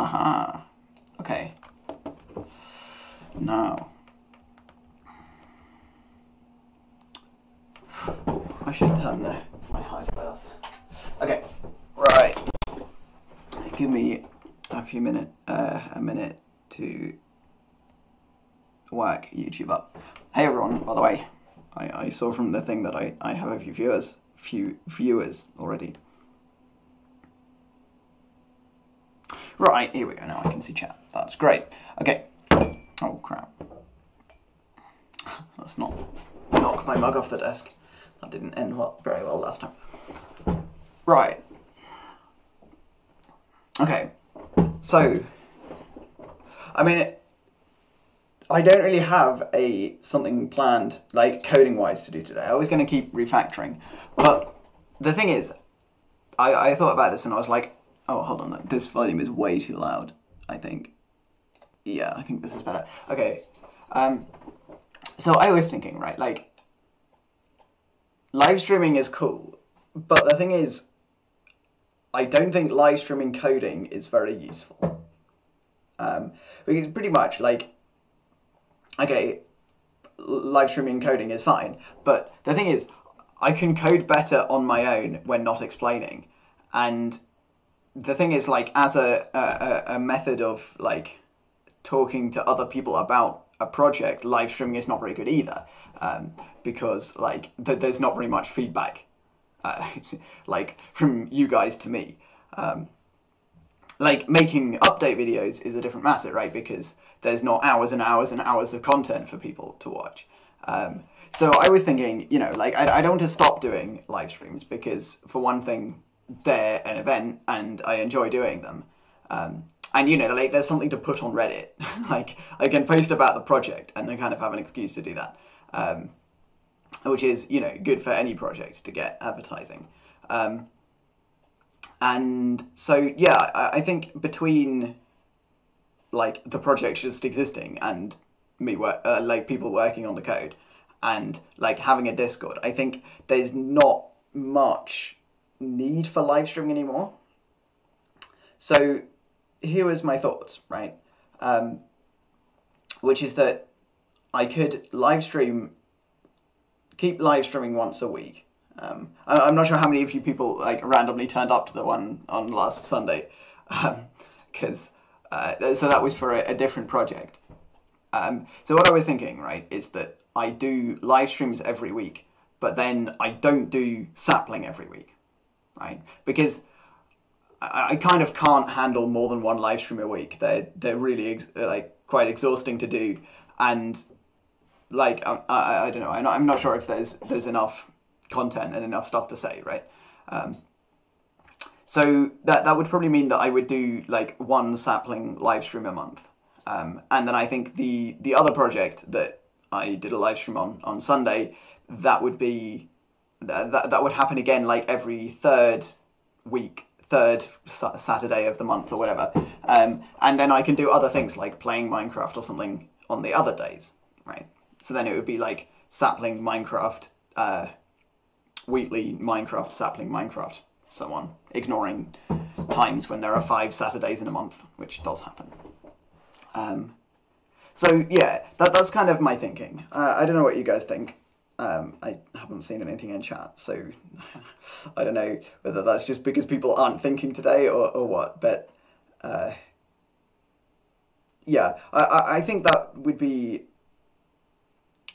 Aha. Okay. Now. Ooh, I should turn the, my hi-fi off. Okay. Right. Give me a few minute, uh, a minute to work YouTube up. Hey everyone, by the way, I, I saw from the thing that I, I have a few viewers, few viewers already. Right, here we go. Now I can see chat. That's great. Okay. Oh crap. Let's not knock my mug off the desk. That didn't end well, very well last time. Right. Okay. So, I mean, I don't really have a something planned like coding wise to do today. I was going to keep refactoring, but the thing is, I, I thought about this and I was like, oh, hold on, this volume is way too loud. I think. Yeah, I think this is better. Okay. Um, so I was thinking, right, like live streaming is cool, but the thing is, I don't think live streaming coding is very useful. Um, because pretty much like okay, live streaming coding is fine, but the thing is, I can code better on my own when not explaining, and the thing is, like, as a a, a method of like talking to other people about a project, live streaming is not very good either, um, because like th- there's not very much feedback, uh, like from you guys to me. Um, like making update videos is a different matter, right? Because there's not hours and hours and hours of content for people to watch. Um, so I was thinking, you know, like I, I don't want to stop doing live streams because, for one thing, they're an event and I enjoy doing them. Um, and you know, like there's something to put on Reddit. like I can post about the project and then kind of have an excuse to do that, um, which is you know good for any project to get advertising. Um, and so yeah, I, I think between like the project just existing and me work uh, like people working on the code and like having a discord i think there's not much need for live streaming anymore. So here was my thoughts right? Um, which is that i could live stream keep live streaming once a week. Um, I, am not sure how many of you people like randomly turned up to the one on last sunday because um, uh, so that was for a, a different project. Um, so what I was thinking, right, is that I do live streams every week, but then I don't do sapling every week, right? Because I, I kind of can't handle more than one live stream a week. They're they're really ex- like quite exhausting to do, and like I, I, I don't know. I'm not, I'm not sure if there's there's enough content and enough stuff to say, right? Um, so that that would probably mean that I would do like one sapling live stream a month, um, and then I think the the other project that I did a live stream on on Sunday, that would be that that would happen again like every third week, third Saturday of the month or whatever, um, and then I can do other things like playing Minecraft or something on the other days, right? So then it would be like sapling Minecraft, uh, weekly Minecraft sapling Minecraft so on, ignoring times when there are five Saturdays in a month, which does happen. Um, so yeah, that that's kind of my thinking. Uh, I don't know what you guys think. Um, I haven't seen anything in chat, so I don't know whether that's just because people aren't thinking today or, or what. But uh, yeah, I, I think that would be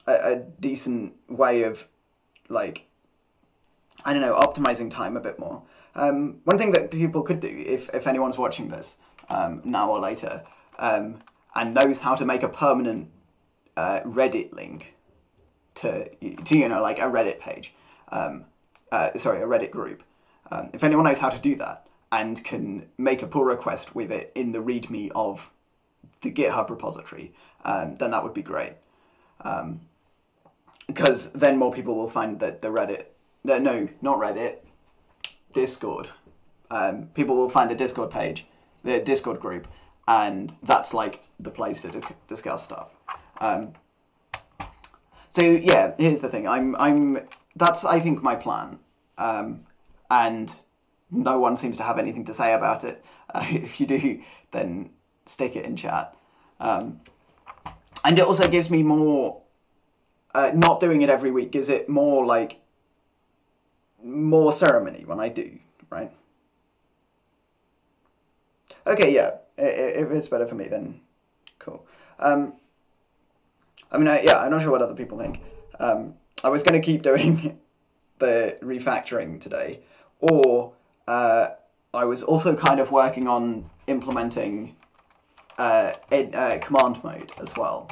a, a decent way of like I don't know, optimizing time a bit more. Um, one thing that people could do, if, if anyone's watching this um, now or later, um, and knows how to make a permanent uh, Reddit link to, to, you know, like a Reddit page, um, uh, sorry, a Reddit group, um, if anyone knows how to do that and can make a pull request with it in the README of the GitHub repository, um, then that would be great. because then more people will find that the Reddit no, no, not Reddit, Discord. Um, people will find the Discord page, the Discord group, and that's like the place to discuss stuff. Um, so yeah, here's the thing. I'm I'm that's I think my plan, um, and no one seems to have anything to say about it. Uh, if you do, then stick it in chat. Um, and it also gives me more. Uh, not doing it every week gives it more like more ceremony when I do, right? Okay, yeah. If it's better for me, then cool. Um, I mean, I, yeah, I'm not sure what other people think. Um, I was going to keep doing the refactoring today, or uh, I was also kind of working on implementing uh, uh, command mode as well,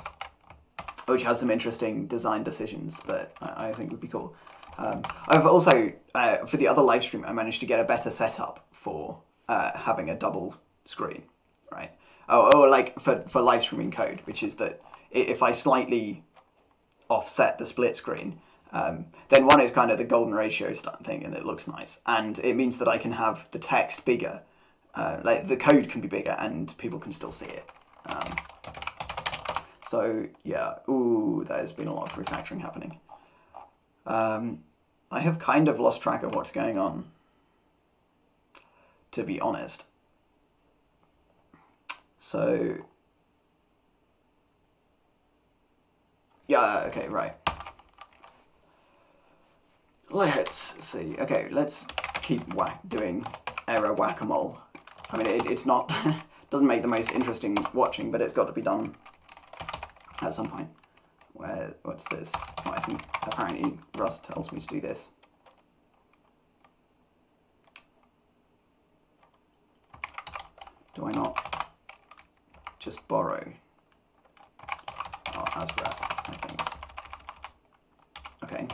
which has some interesting design decisions that I, I think would be cool. Um, I've also, uh, for the other live stream, I managed to get a better setup for uh, having a double screen, right? Oh, or like for, for live streaming code, which is that if I slightly offset the split screen, um, then one is kind of the golden ratio thing and it looks nice. And it means that I can have the text bigger, uh, like the code can be bigger and people can still see it. Um, so yeah, ooh, there's been a lot of refactoring happening. Um, I have kind of lost track of what's going on, to be honest. So, yeah, uh, okay, right. Let's see. Okay, let's keep whack doing error whack-a-mole. I mean, it, it's not, doesn't make the most interesting watching, but it's got to be done at some point. Where, what's this? I think apparently Rust tells me to do this. Do I not just borrow? Oh, as ref. Okay.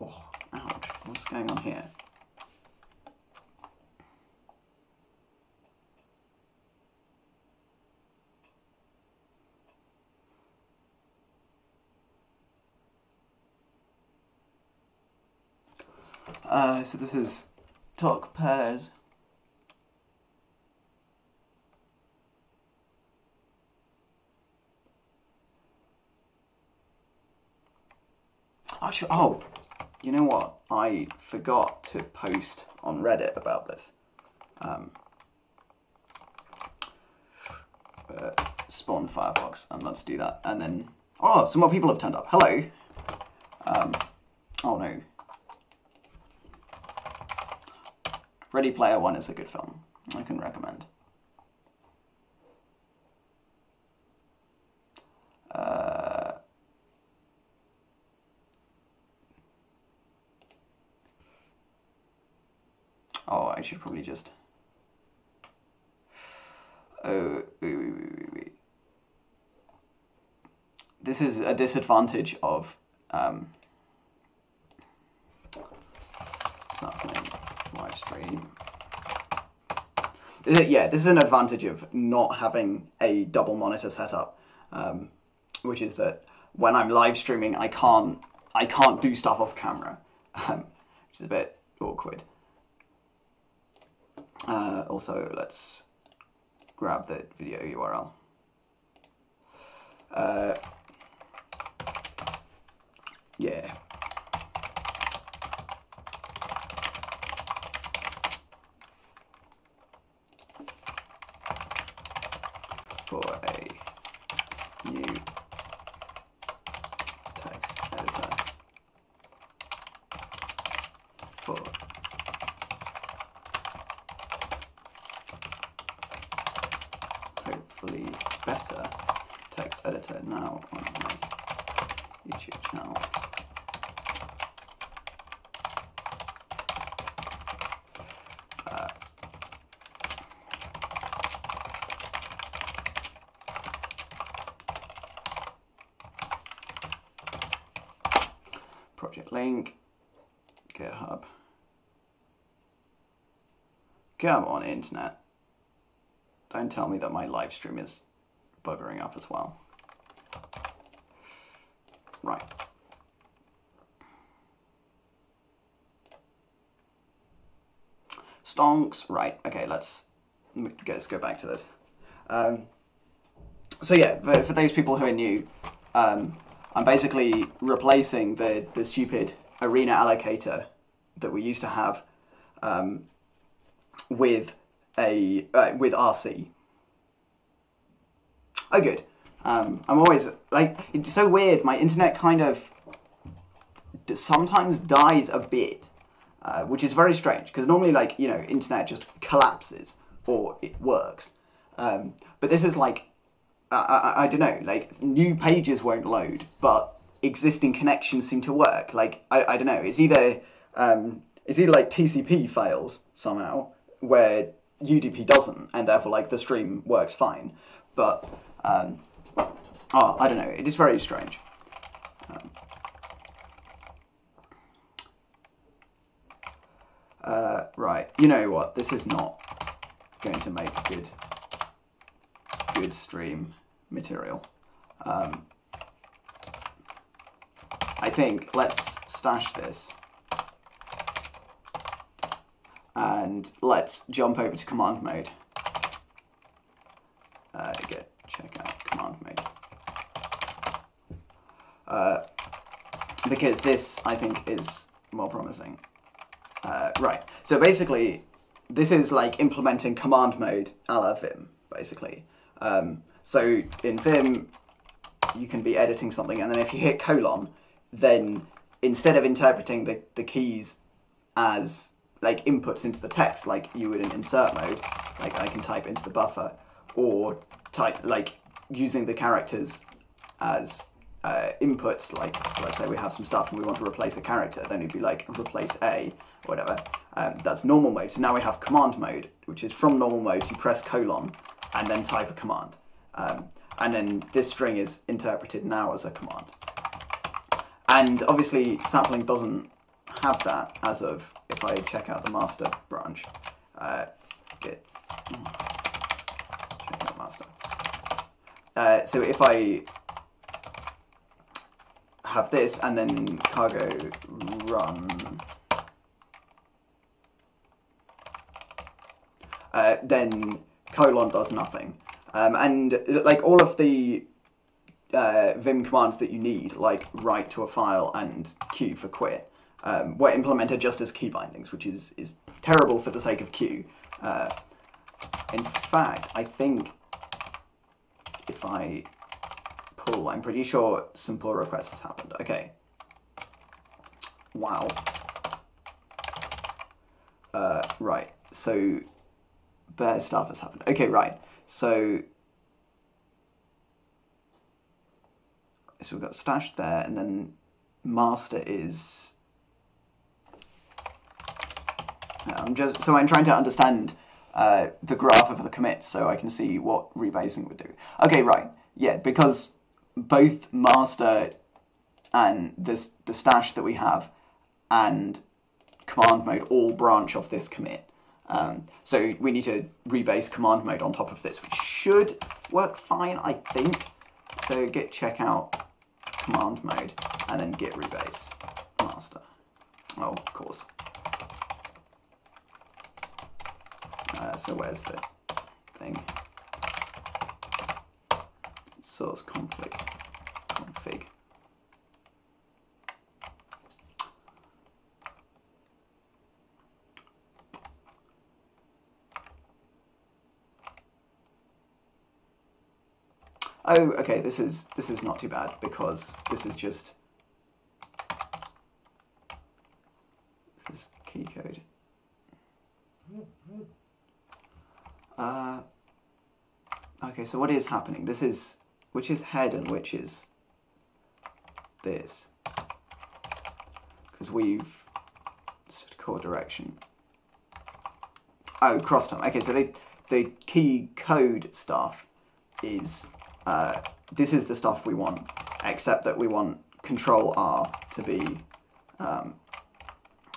Oh, ouch. What's going on here? Uh, so this is talk pairs. Actually, oh, you know what? I forgot to post on Reddit about this. Um, uh, spawn Firefox, and let's do that. And then, oh, some more people have turned up. Hello. Um, oh no, Ready Player One is a good film. I can recommend. Uh, oh, I should probably just. Oh, wait, wait, wait, wait. This is a disadvantage of um, live stream. Yeah, this is an advantage of not having a double monitor setup, um, which is that when I'm live streaming, I can't I can't do stuff off camera, um, which is a bit awkward. Uh, also, let's grab the video URL. Uh, yeah. for a new text editor for hopefully better text editor now on my YouTube channel. link, GitHub. Come on, internet. Don't tell me that my live stream is buggering up as well. Right. Stonks, right, okay, let's, let's go back to this. Um, so yeah, for, for, those people who are new, um, I'm basically replacing the, the stupid arena allocator that we used to have um, with a uh, with RC. Oh, good. Um, I'm always like it's so weird. My internet kind of sometimes dies a bit, uh, which is very strange because normally, like you know, internet just collapses or it works. Um, but this is like I, I, I don't know, like new pages won't load, but existing connections seem to work. Like I, I don't know, it's either um, it's either like TCP fails somehow where UDP doesn't, and therefore like the stream works fine. But um, oh, I don't know, it is very strange. Um, uh, right, you know what? This is not going to make good good stream material. Um, I think let's stash this and let's jump over to command mode. Uh, git check out command mode. Uh, because this I think is more promising. Uh, right, so basically this is like implementing command mode a la Vim, basically. Um, so in Vim, you can be editing something, and then if you hit colon, then instead of interpreting the, the keys as like inputs into the text, like you would in insert mode, like I can type into the buffer, or type like using the characters as uh, inputs, like let's say we have some stuff and we want to replace a character, then it'd be like replace A, whatever. Um, that's normal mode. So now we have command mode, which is from normal mode, you press colon and then type a command. Um, and then this string is interpreted now as a command. And obviously sapling doesn't have that as of if I check out the master branch. Uh, git check out master. Uh, so if I have this and then cargo run, uh, then colon does nothing. Um, and like all of the uh, Vim commands that you need, like write to a file and q for quit, um, were implemented just as key bindings, which is, is terrible for the sake of q. Uh, in fact, I think if I pull, I'm pretty sure some pull requests happened. Okay. Wow. Uh, right, so bad stuff has happened. Okay, right. So, so we've got stashed there, and then master is. I'm just so I'm trying to understand uh, the graph of the commits so I can see what rebasing would do. Okay, right. Yeah, because both master and this the stash that we have and command mode all branch off this commit. Um, so we need to rebase command mode on top of this, which should work fine, I think. So git checkout command mode and then git rebase master. Oh, of course. Uh, so where's the thing? Source config config. Oh, okay, this is this is not too bad because this is just this is key code. Uh, okay, so what is happening? This is which is head and which is this because we've core direction. Oh, crossterm. Okay, so the the key code stuff is uh, this is the stuff we want, except that we want Control R to be um,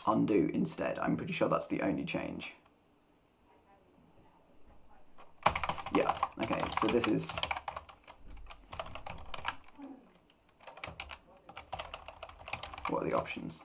undo instead. I'm pretty sure that's the only change. Yeah, okay, so this is... What are the options?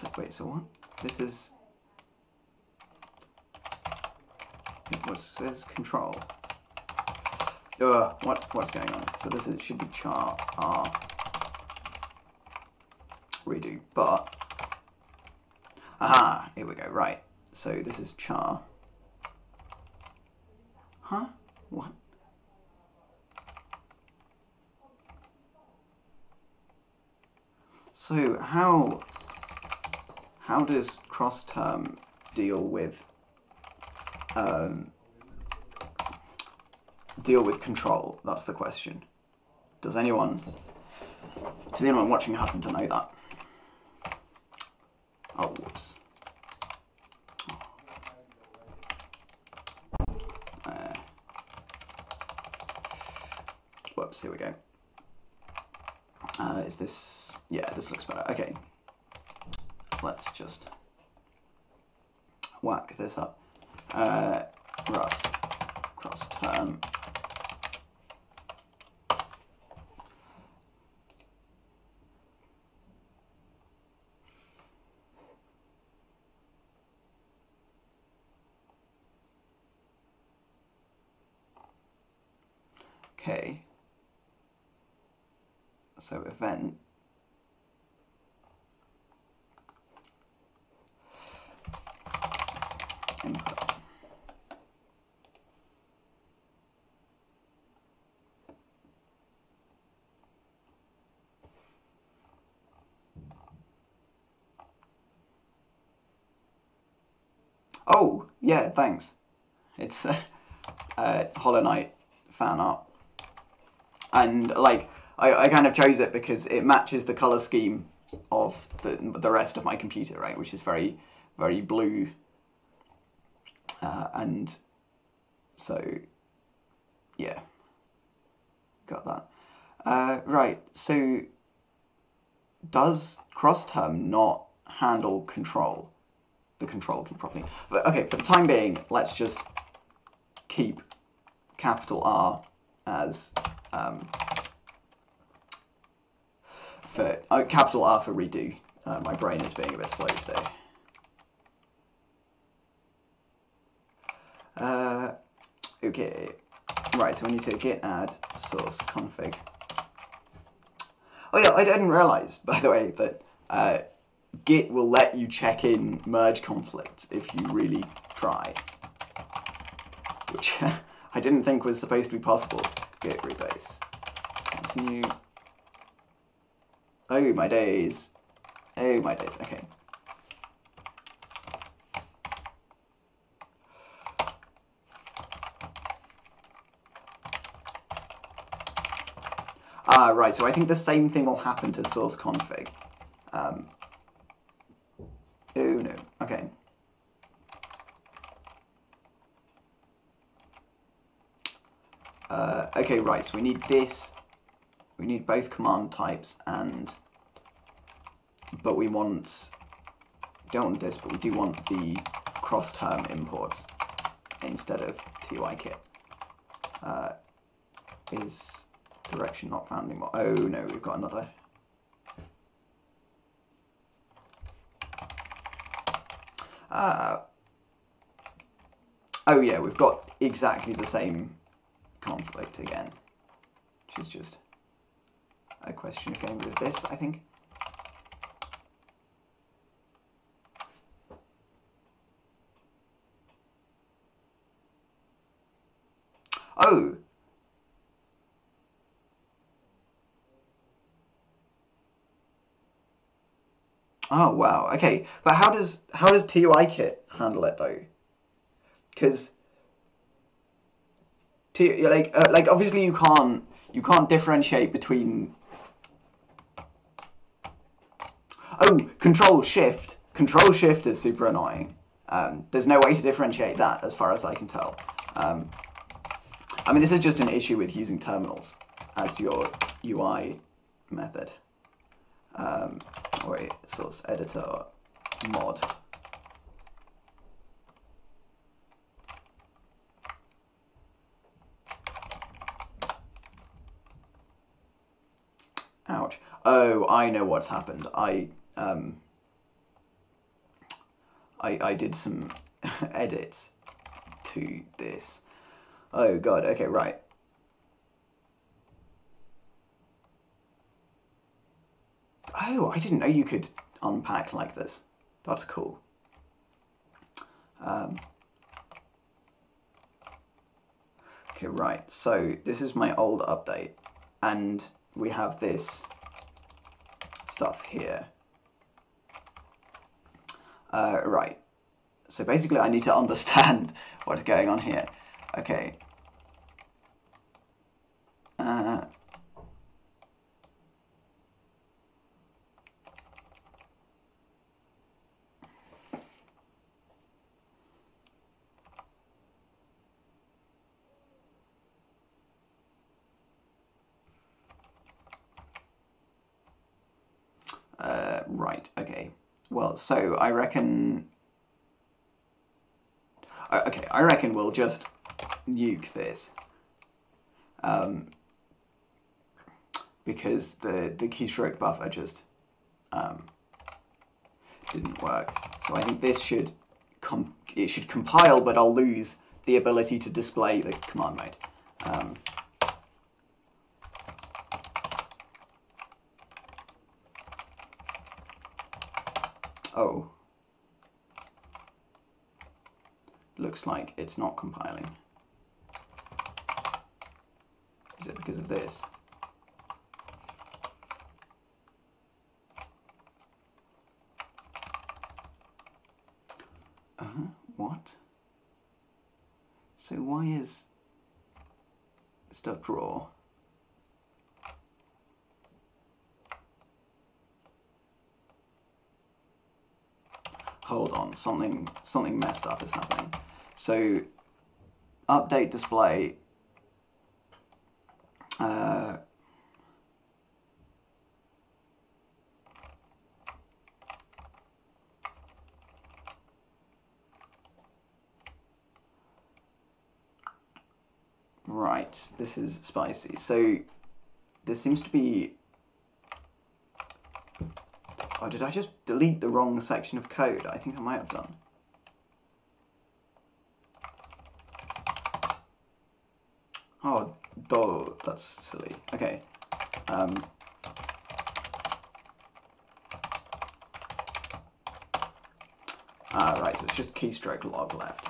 So, wait, so what? this is what's this control? Ugh, what what's going on? So this is, should be char r redo, but aha, here we go. Right, so this is char. Huh? What? So how how does crossterm deal with um, deal with control? That's the question. Does anyone does anyone watching happen to know that? Oh, whoops. Uh, whoops, here we go. Uh, is this, yeah, this looks better. Okay, let's just whack this up. Uh, Rust, crossterm. Okay. So event input. Oh, yeah, thanks. It's uh, uh, Hollow Knight fan art. And, like, I, I kind of chose it because it matches the color scheme of the, the rest of my computer, right? Which is very, very blue. Uh, and so, yeah, got that. Uh, right, so does crossterm not handle control? The control key properly. But okay, for the time being, let's just keep capital R as um, for uh, capital R for redo. Uh, my brain is being a bit slow today. Uh, okay, right. So we need to git add source config. Oh yeah, I didn't realize, by the way, that uh, Git will let you check in merge conflict if you really try, which I didn't think was supposed to be possible. Git rebase. Continue. Oh my days. Oh my days. Okay. Ah, right. So I think the same thing will happen to source config. Um, oh no. Okay. Uh, okay, right. So we need this. We need both command types and, but we want. Don't want this, but we do want the crossterm imports instead of TUI-kit. Uh, is direction not found anymore. Oh no, we've got another. Uh, oh yeah, we've got exactly the same conflict again, which is just a question of getting rid of this, I think. Oh, Oh wow. Okay, but how does how does TUI kit handle it though? Because T like uh, like obviously you can't you can't differentiate between. Oh, Control Shift. Control Shift is super annoying. Um, there's no way to differentiate that as far as I can tell. Um, I mean, this is just an issue with using terminals as your UI method. Um, wait, source editor mod. Ouch. Oh, I know what's happened. I, um, I, I did some edits to this. Oh god, okay, right. Oh, I didn't know you could unpack like this. That's cool. Um, okay, right, so this is my old update, and we have this stuff here. Uh, right, so basically I need to understand what's going on here. Okay. Uh, right, okay. So I reckon... Okay, I reckon we'll just nuke this. Um, because the, the keystroke buffer just um, didn't work. So I think this should it should compile, but I'll lose the ability to display the command mode. Um, Oh. Looks like it's not compiling. Is it because of this? Uh -huh. What? So why is stuff draw? Hold on, something, something messed up is happening. So update display, uh, Right, this is spicy. So there seems to be Oh, did I just delete the wrong section of code? I think I might have done. Oh, duh, that's silly. Okay. Um, ah, right, so it's just keystroke log left.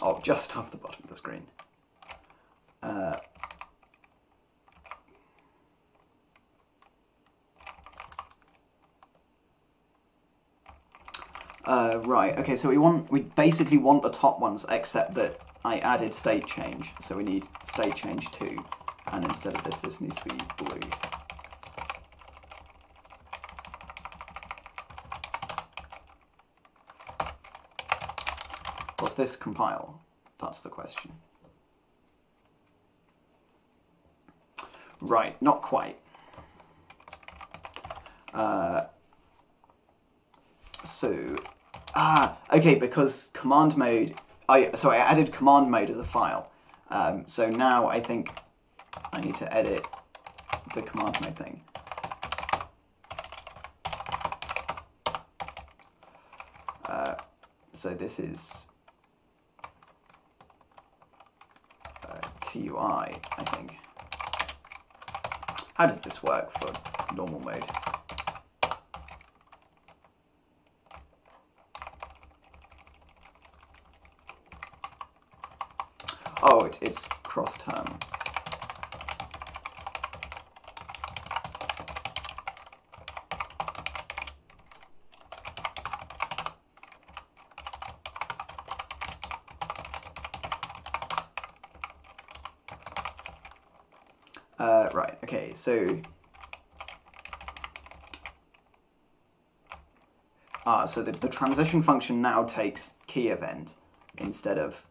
Oh, just off the bottom of the screen. Uh, uh, right, okay, so we want, we basically want the top ones, except that I added state change, so we need state change 2, and instead of this, this needs to be blue. What's this compile? That's the question. Right, not quite. Uh, so, ah, okay, because command mode, I so I added command mode as a file. Um, so now I think I need to edit the command mode thing. Uh, so this is uh, TUI, I think. How does this work for normal mode? Oh, it, it's crossterm. Uh, right, okay, so... Ah, so the, the transition function now takes key event instead of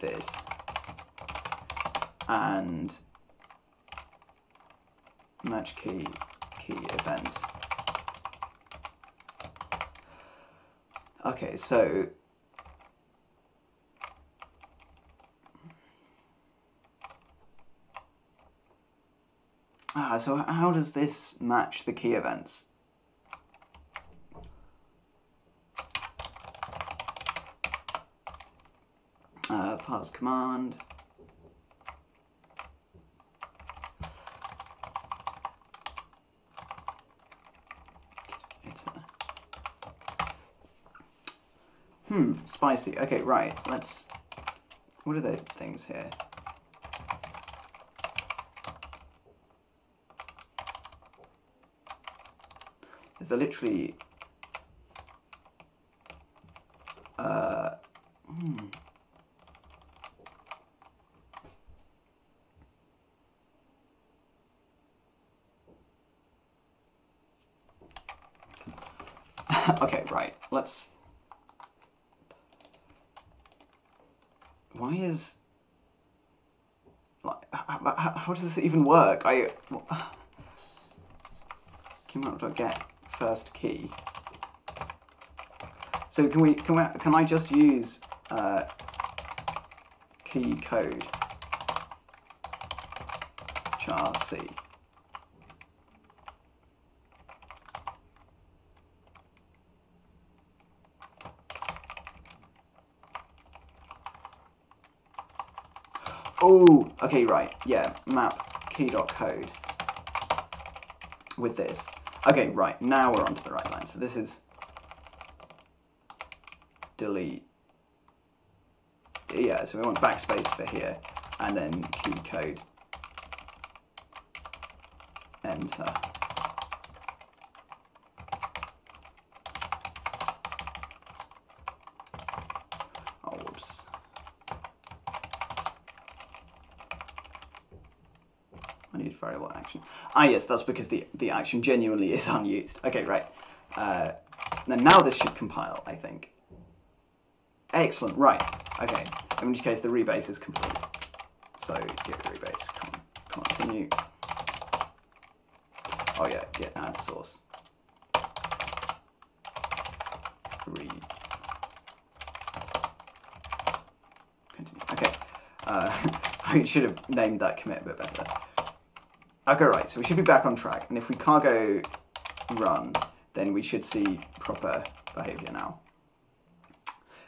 this. And match key, key event. Okay, so Ah, so how does this match the key events? Uh, parse command. Hmm, spicy. Okay, right. Let's. What are the things here? Is there literally. Uh. Hmm. okay, right. Let's why is like how, does this even work? I can get first key. So can we can we can I just use uh, key code char c? Oh, okay, right. Yeah, map key.code with this. Okay, right. Now we're onto the right line. So this is delete. Yeah, so we want backspace for here, and then key code. Enter. Variable action. Ah, yes, that's because the, the action genuinely is unused. Okay, right. Uh, then now this should compile, I think. Excellent, right. Okay, in which case the rebase is complete. So git rebase, continue. Oh yeah, git add source. Re continue. Okay. Uh, I should have named that commit a bit better. Okay, right, so we should be back on track. And if we cargo run, then we should see proper behavior now.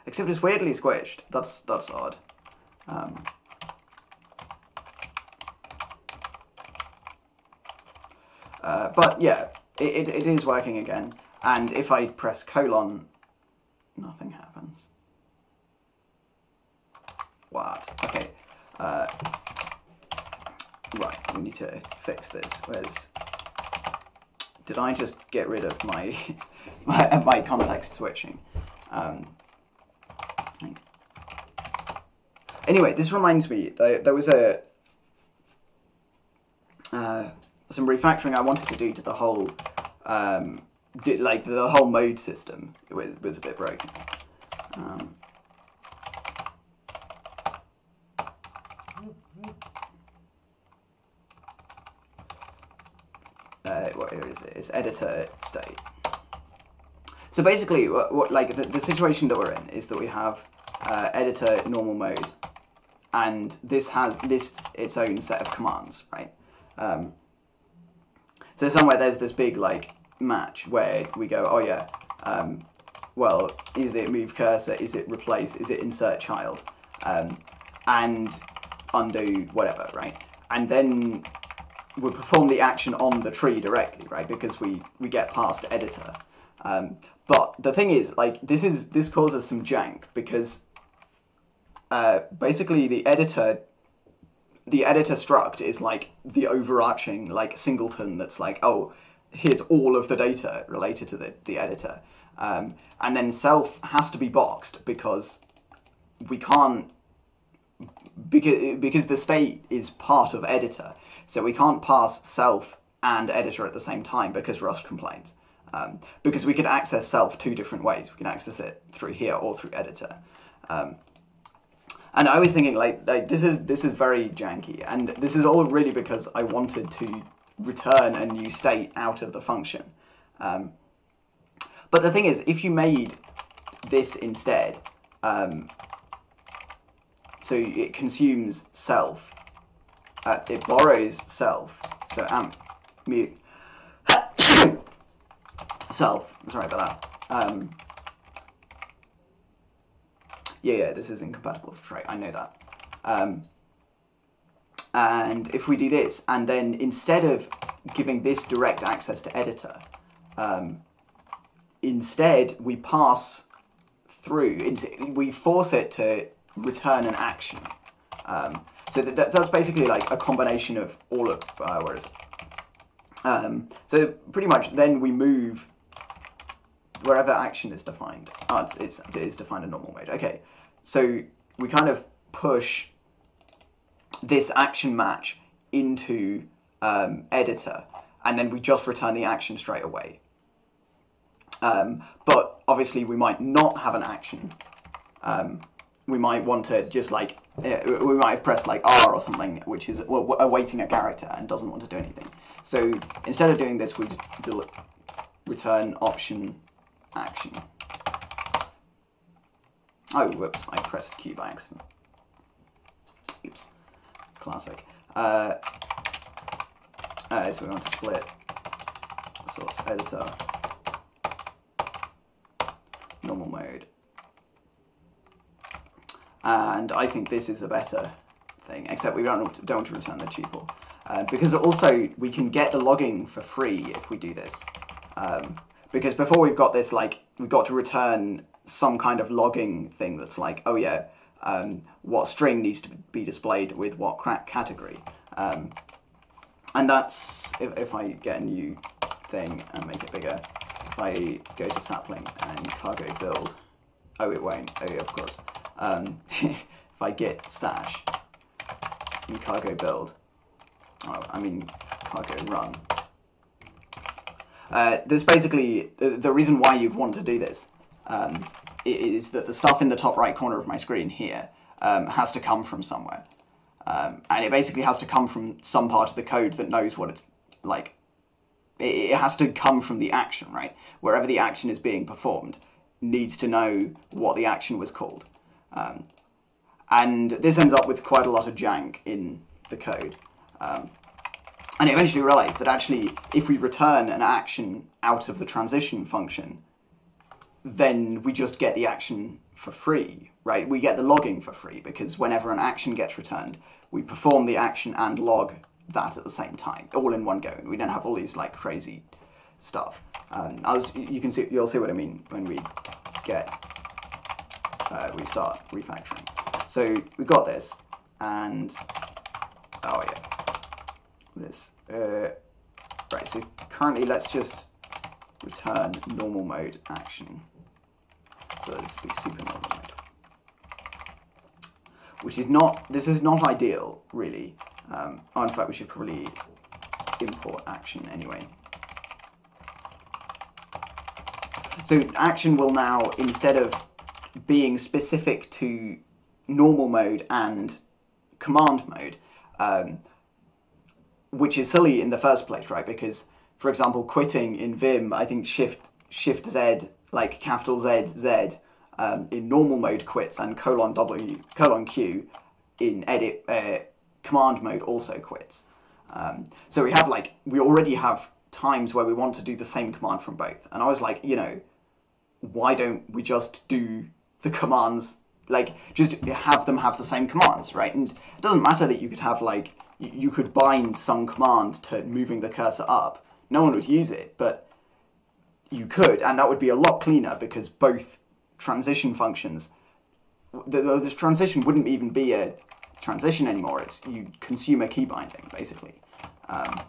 Except it's weirdly squished. That's, that's odd. Um, uh, but yeah, it, it, it is working again. And if I press colon, nothing happens. What? Okay. Uh, right, we need to fix this. Whereas, did I just get rid of my my, my context switching? Um, anyway, this reminds me, there, there was a uh, some refactoring I wanted to do to the whole um, like the whole mode system was, was a bit broken. Um, uh, what is editor state. So basically, what, like the, the situation that we're in is that we have uh, editor normal mode, and this has lists its own set of commands, right? Um, so somewhere there's this big like match where we go, oh yeah, um, well, is it move cursor? Is it replace? Is it insert child? Um, and undo whatever, right? And then would perform the action on the tree directly, right? Because we, we get past editor. Um, but the thing is, like, this is this causes some jank because uh, basically the editor the editor struct is like the overarching like singleton that's like, oh, here's all of the data related to the, the editor. Um, and then self has to be boxed because we can't because because the state is part of editor so we can't pass self and editor at the same time because Rust complains. Um, because we can access self two different ways. We can access it through here or through editor. Um, and I was thinking like, like this is this is very janky, and this is all really because I wanted to return a new state out of the function. Um, but the thing is, if you made this instead, um, so it consumes self it borrows self. So amp mute self. Sorry about that. Um, yeah, yeah, this is incompatible trait. I know that. Um, and if we do this, and then instead of giving this direct access to editor, um, instead we pass through, we force it to return an action. Um, so that, that's basically like a combination of all of, uh, where is it? Um, so pretty much then we move wherever action is defined. Oh, it's, it's, it is defined in normal mode. Okay, so we kind of push this action match into um, editor, and then we just return the action straight away. Um, but obviously we might not have an action. Um, we might want to just like, uh, we might have pressed like R or something, which is awaiting a character and doesn't want to do anything. So instead of doing this, we return option action. Oh, whoops, I pressed Q by accident. Oops, classic. Uh, uh, so we want to split source editor, normal mode. And I think this is a better thing, except we don't don't want to return the tuple. Uh, because also we can get the logging for free if we do this. Um, because before we've got this, like, we've got to return some kind of logging thing that's like, oh yeah, um, what string needs to be displayed with what crack category. Um, and that's, if, if I get a new thing and make it bigger, if I go to sapling and cargo build, oh it won't, oh yeah, of course. Um, if I git stash and cargo build, oh, I mean cargo run, uh, there's basically the, the, reason why you'd want to do this um, is that the stuff in the top right corner of my screen here um, has to come from somewhere. Um, and it basically has to come from some part of the code that knows what it's like. It, it has to come from the action, right? Wherever the action is being performed needs to know what the action was called. Um, and this ends up with quite a lot of jank in the code. Um, and eventually realized that actually, if we return an action out of the transition function, then we just get the action for free, right? We get the logging for free because whenever an action gets returned, we perform the action and log that at the same time, all in one go. And we don't have all these like crazy stuff. Um, as you can see, you'll see what I mean when we get uh, we start refactoring. So we've got this, and oh yeah, this. Uh, right, so currently let's just return normal mode action. So let's be super normal mode. Which is not, this is not ideal, really. Um, oh, in fact, we should probably import action anyway. So action will now, instead of being specific to normal mode and command mode, um, which is silly in the first place, right? Because, for example, quitting in Vim, I think Shift Shift Z, like capital Z Z, um, in normal mode quits, and colon W colon Q in edit uh, command mode also quits. Um, so we have like we already have times where we want to do the same command from both, and I was like, you know, why don't we just do the commands like just have them have the same commands, right? And it doesn't matter that you could have like you could bind some command to moving the cursor up. No one would use it, but you could, and that would be a lot cleaner because both transition functions, the, the transition wouldn't even be a transition anymore. It's you consume a key binding basically. Um,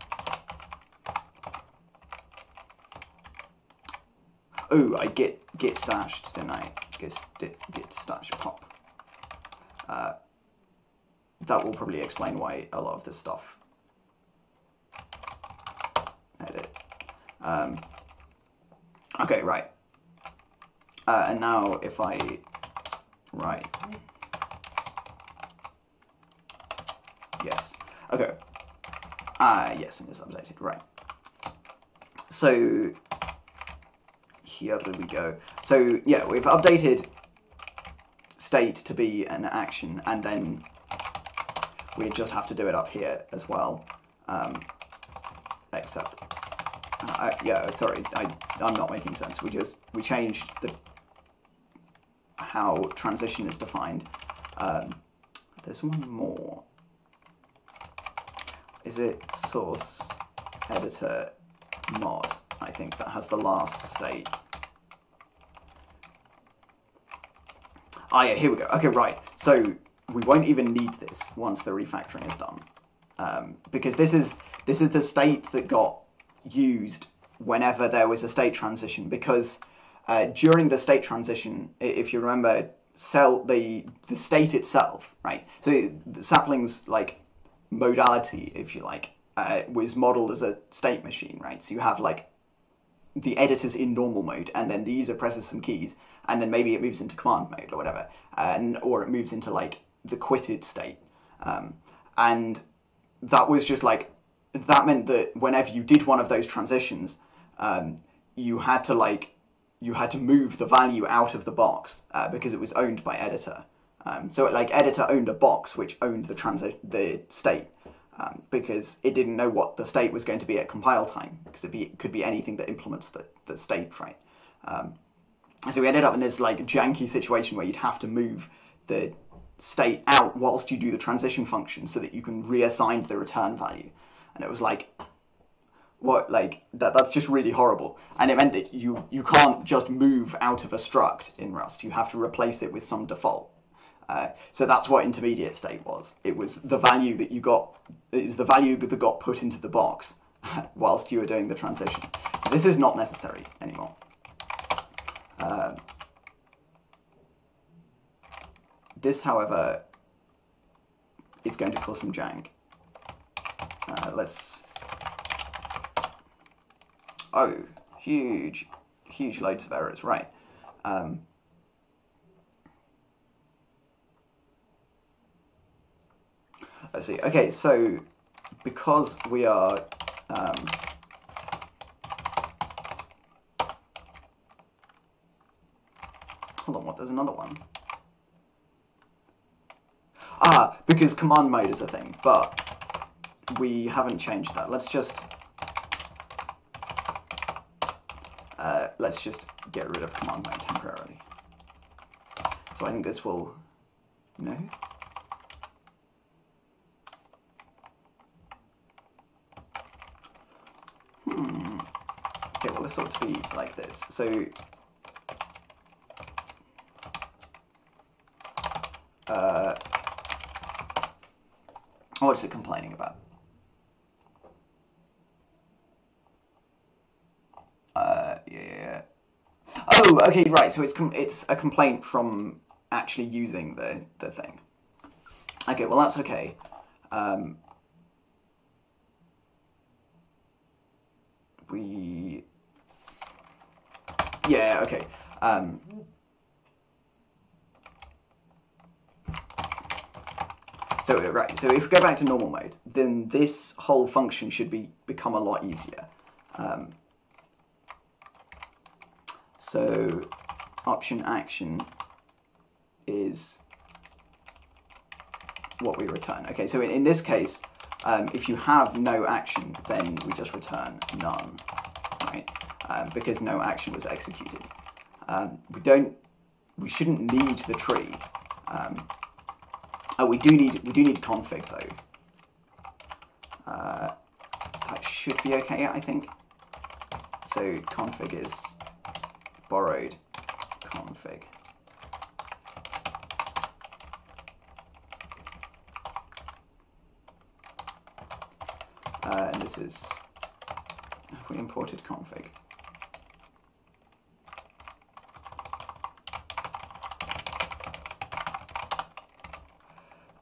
oh, I get git stashed, didn't I? Get get, git stash pop. Uh, that will probably explain why a lot of this stuff. Edit. Um, okay, right. Uh, and now if I right. yes, okay. Ah, uh, yes, and it's updated, right. So here we go. So yeah, we've updated state to be an action and then we just have to do it up here as well. Um, except uh, yeah, sorry, I, I'm not making sense. We just we changed the how transition is defined. Um, there's one more. Is it source editor mod? I think that has the last state. Ah, yeah, here we go. Okay, right. So we won't even need this once the refactoring is done, um, because this is this is the state that got used whenever there was a state transition. Because uh, during the state transition, if you remember, cell the the state itself, right? So the sapling's like modality, if you like, uh, was modeled as a state machine, right? So you have like the editor's in normal mode, and then the user presses some keys, and then maybe it moves into command mode or whatever, and or it moves into like the quitted state, um, and that was just like that meant that whenever you did one of those transitions, um, you had to like you had to move the value out of the box uh, because it was owned by editor. Um, so like editor owned a box which owned the transit the state um, because it didn't know what the state was going to be at compile time because it, be, it could be anything that implements the, the state right. Um, so we ended up in this like janky situation where you'd have to move the state out whilst you do the transition function so that you can reassign the return value. And it was like what like that that's just really horrible. And it meant that you you can't just move out of a struct in rust. You have to replace it with some default uh, so that's what intermediate state was. It was the value that you got it was the value that got put into the box whilst you were doing the transition. So this is not necessary anymore. Uh, this however is going to cause some jank uh, let's oh, huge, huge loads of errors, right. Um, let's see, okay, so because we are um, hold on, what, there's another one. Ah, because command mode is a thing, but we haven't changed that. Let's just uh, let's just get rid of command mode temporarily. So I think this will, no? Hmm. Ought to be like this. So, uh, what's it complaining about? Oh, okay, right. So it's it's a complaint from actually using the the thing. Okay, well that's okay. Um, we yeah okay. Um, so right, so if we go back to normal mode, then this whole function should be become a lot easier. Um, so option action is what we return. Okay, so in, in this case, um, if you have no action, then we just return none, right? Um, because no action was executed. Um, we don't, we shouldn't need the tree. Um, oh, we do need, we do need config though. Uh, that should be okay, I think. So config is borrowed config. Uh, and this is, if we imported config.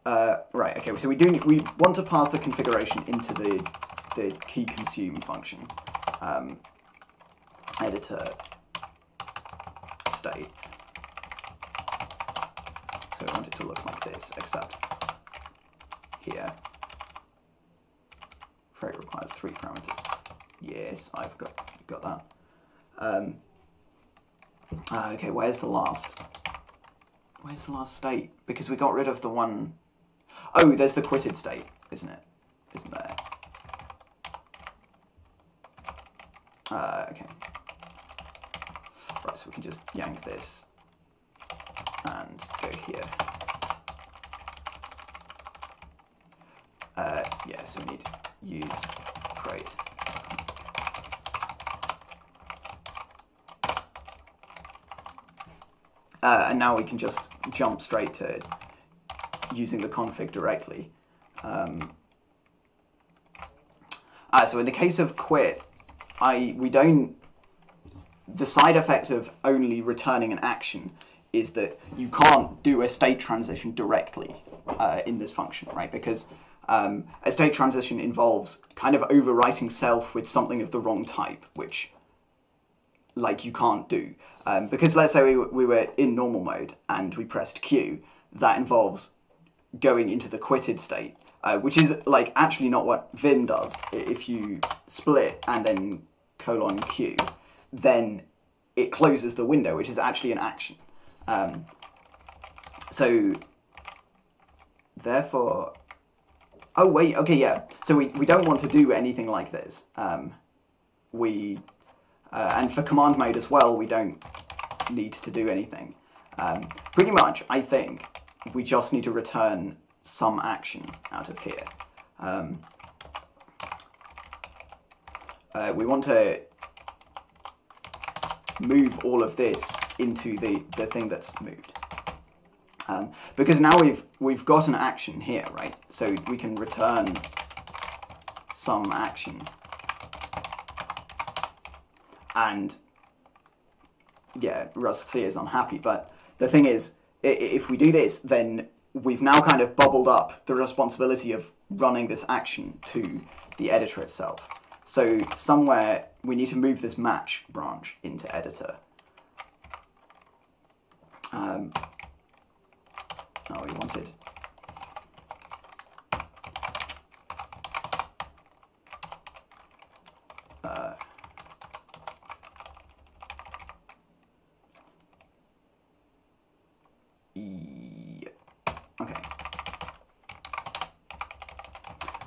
Uh, right, okay, so we do we want to pass the configuration into the, the key consume function. Um, editor state. So I want it to look like this, except here. Frag requires three parameters. Yes, I've got got that. Um, uh, okay, where's the last? Where's the last state? Because we got rid of the one. Oh, there's the quitted state, isn't it? Isn't there? Uh, okay. Right, so we can just yank this and go here. Uh, yeah, so we need use crate. Uh, and now we can just jump straight to using the config directly. Um, uh, so in the case of quit, I we don't. The side effect of only returning an action is that you can't do a state transition directly uh, in this function, right? Because um, a state transition involves kind of overwriting self with something of the wrong type, which like you can't do. Um, because let's say we, we were in normal mode and we pressed Q, that involves going into the quitted state, uh, which is like actually not what Vim does. If you split and then colon Q, then it closes the window, which is actually an action. Um, so therefore, oh wait, okay, yeah. So we, we don't want to do anything like this. Um, we uh, and for command mode as well, we don't need to do anything. Um, pretty much, I think we just need to return some action out of here. Um, uh, we want to move all of this into the, the thing that's moved. Um, because now we've we've got an action here, right? So we can return some action. And yeah, Rust C is unhappy, but the thing is, if we do this, then we've now kind of bubbled up the responsibility of running this action to the editor itself. So somewhere we need to move this match branch into editor. Um, oh, we wanted uh, yeah. Okay.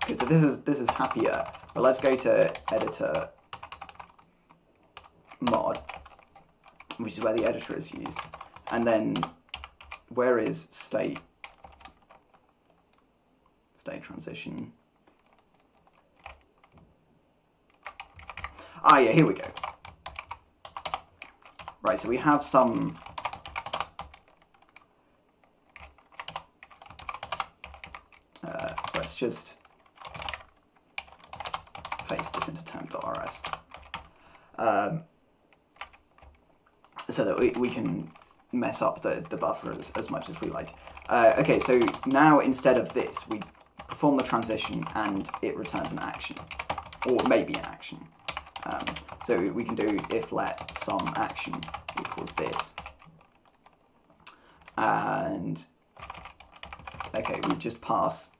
Okay, so this is happier. But let's go to editor mod, which is where the editor is used. And then where is state? State transition. Ah, yeah, here we go. Right, so we have some uh, let's just paste this into temp.rs um, so that we, we can mess up the, the buffer as, as much as we like. Uh, okay, so now instead of this, we perform the transition and it returns an action, or maybe an action. Um, so we can do if let some action equals this. And, okay, we just pass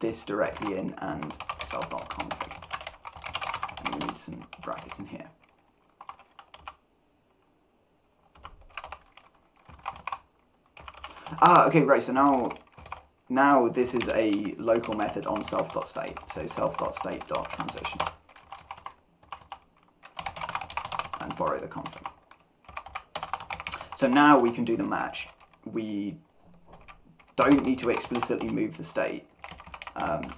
this directly in and self.config. And we need some brackets in here. Ah, okay, right, so now now this is a local method on self.state, so self.state.transition. And borrow the config. So now we can do the match. We don't need to explicitly move the state. Um,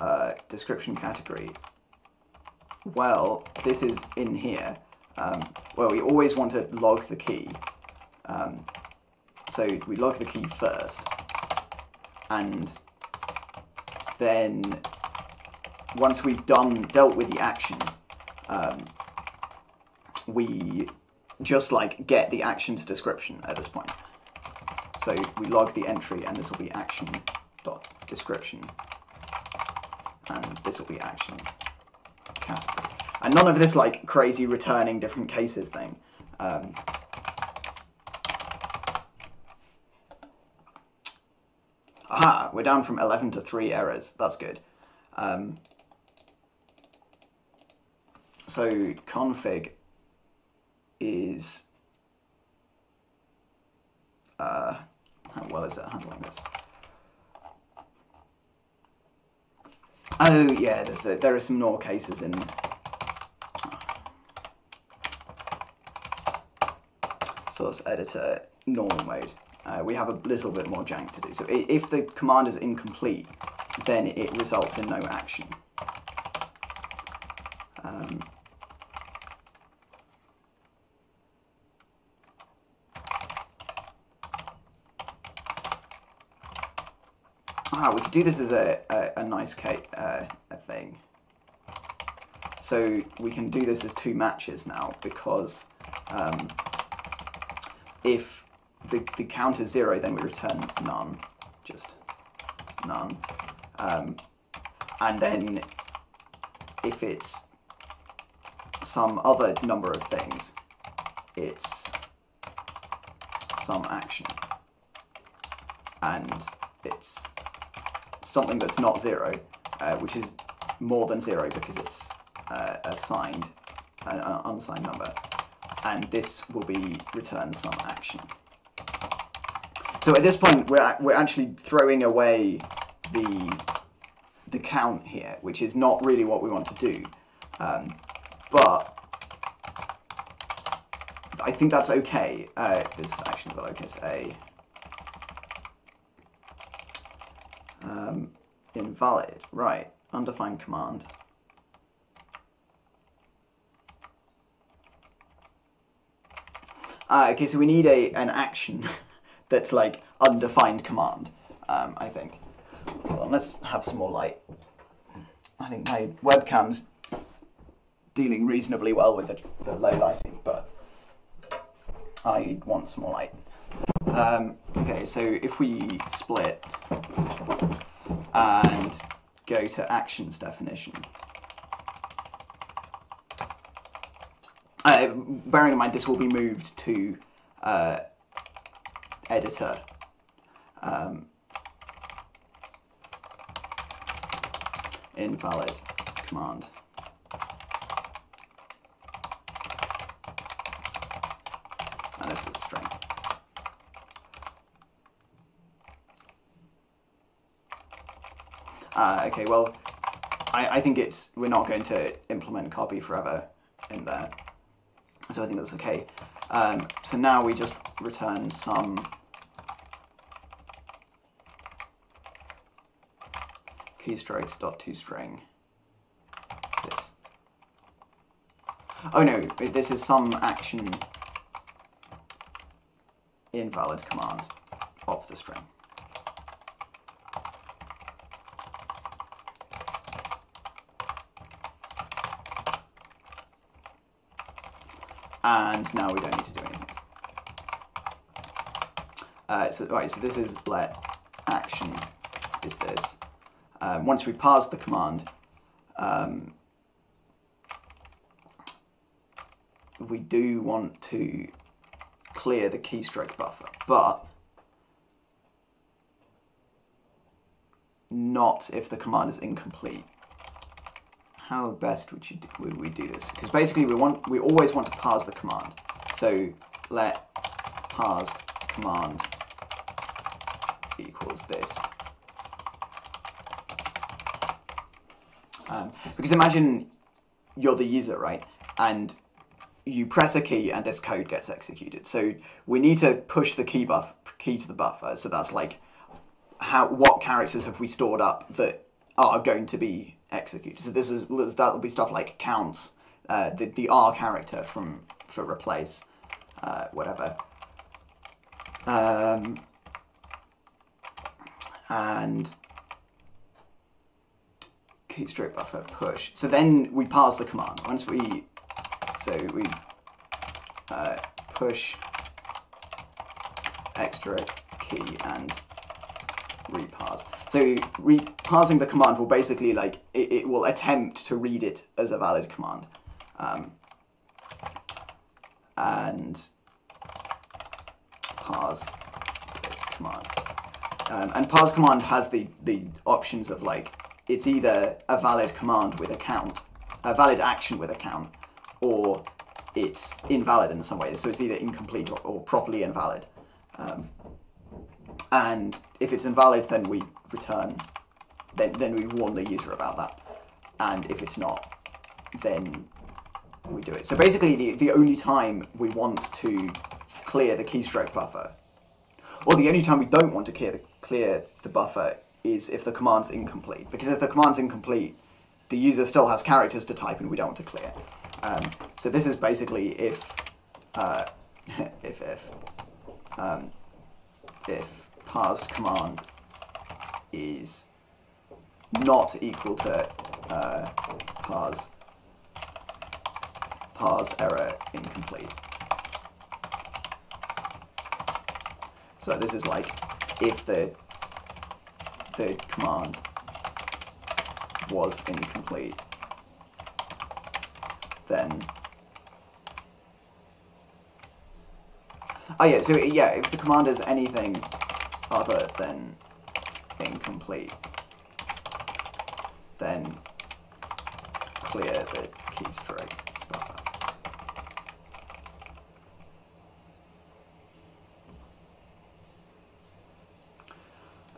uh, description category. Well, this is in here. Um, well, we always want to log the key. Um, so we log the key first, and then once we've done dealt with the action, um, we just like get the action's description at this point. So we log the entry, and this will be action dot description, and this will be action category. And none of this like crazy returning different cases thing. Um, aha, we're down from 11 to 3 errors. That's good. Um, so config is... Uh, how well is it handling this? Oh yeah, there's the, there are some NOR cases in source editor normal mode. Uh, we have a little bit more jank to do. So if the command is incomplete, then it results in no action. Ah, we could do this as a, a, a nice cake, uh, a thing. So we can do this as two matches now because um, if the, the count is zero, then we return none, just none. Um, and then if it's some other number of things, it's some action. And it's something that's not zero, uh, which is more than zero because it's uh, a signed, an unsigned number. And this will be return some action. So at this point, we're, we're actually throwing away the, the count here, which is not really what we want to do. Um, but I think that's okay. Uh, this action the locus A. Um, invalid. Right. Undefined command. Uh, okay, so we need a an action that's like undefined command, um, I think. Well, let's have some more light. I think my webcam's dealing reasonably well with the, the low lighting, but I want some more light. Um, okay, so if we split and go to actions definition, uh, bearing in mind this will be moved to uh, editor. Um, invalid command. And this is a string. Uh, okay, well, I, I think it's, we're not going to implement copy forever in there. So I think that's okay. Um, so now we just return some keystrokes dot toString. This. Oh no, this is some action invalid command of the string. And now we don't need to do anything. Uh, so, right, so this is let action is this um, once we pass the command, um, we do want to clear the keystroke buffer, but not if the command is incomplete. How best would, you do, would we do this? Because basically we want we always want to parse the command. So let parsed command equals this. Um, because imagine you're the user, right? And you press a key and this code gets executed. So we need to push the key buff key to the buffer. So that's like how what characters have we stored up that are going to be executed. So this is that'll be stuff like counts, uh, the the R character from for replace, uh, whatever. Um, and keystroke buffer push. So then we pass the command. Once we, so we uh, push extra key and reparse. So reparsing the command will basically like, it, it, will attempt to read it as a valid command. Um, and parse command. Um, and parse command has the, the options of like it's either a valid command with a count, a valid action with a count, or it's invalid in some way. So it's either incomplete or, or properly invalid. Um, and if it's invalid, then we return then then we warn the user about that. And if it's not, then we do it. So basically, the the only time we want to clear the keystroke buffer, or the only time we don't want to clear the clear the buffer is if the command's incomplete. Because if the command's incomplete, the user still has characters to type and we don't want to clear. Um, so this is basically if uh, if if um, if parsed command is not equal to uh, parse parse error incomplete. So this is like if the the command was incomplete, then oh yeah, so yeah, if the command is anything other than incomplete, then clear the keystroke buffer.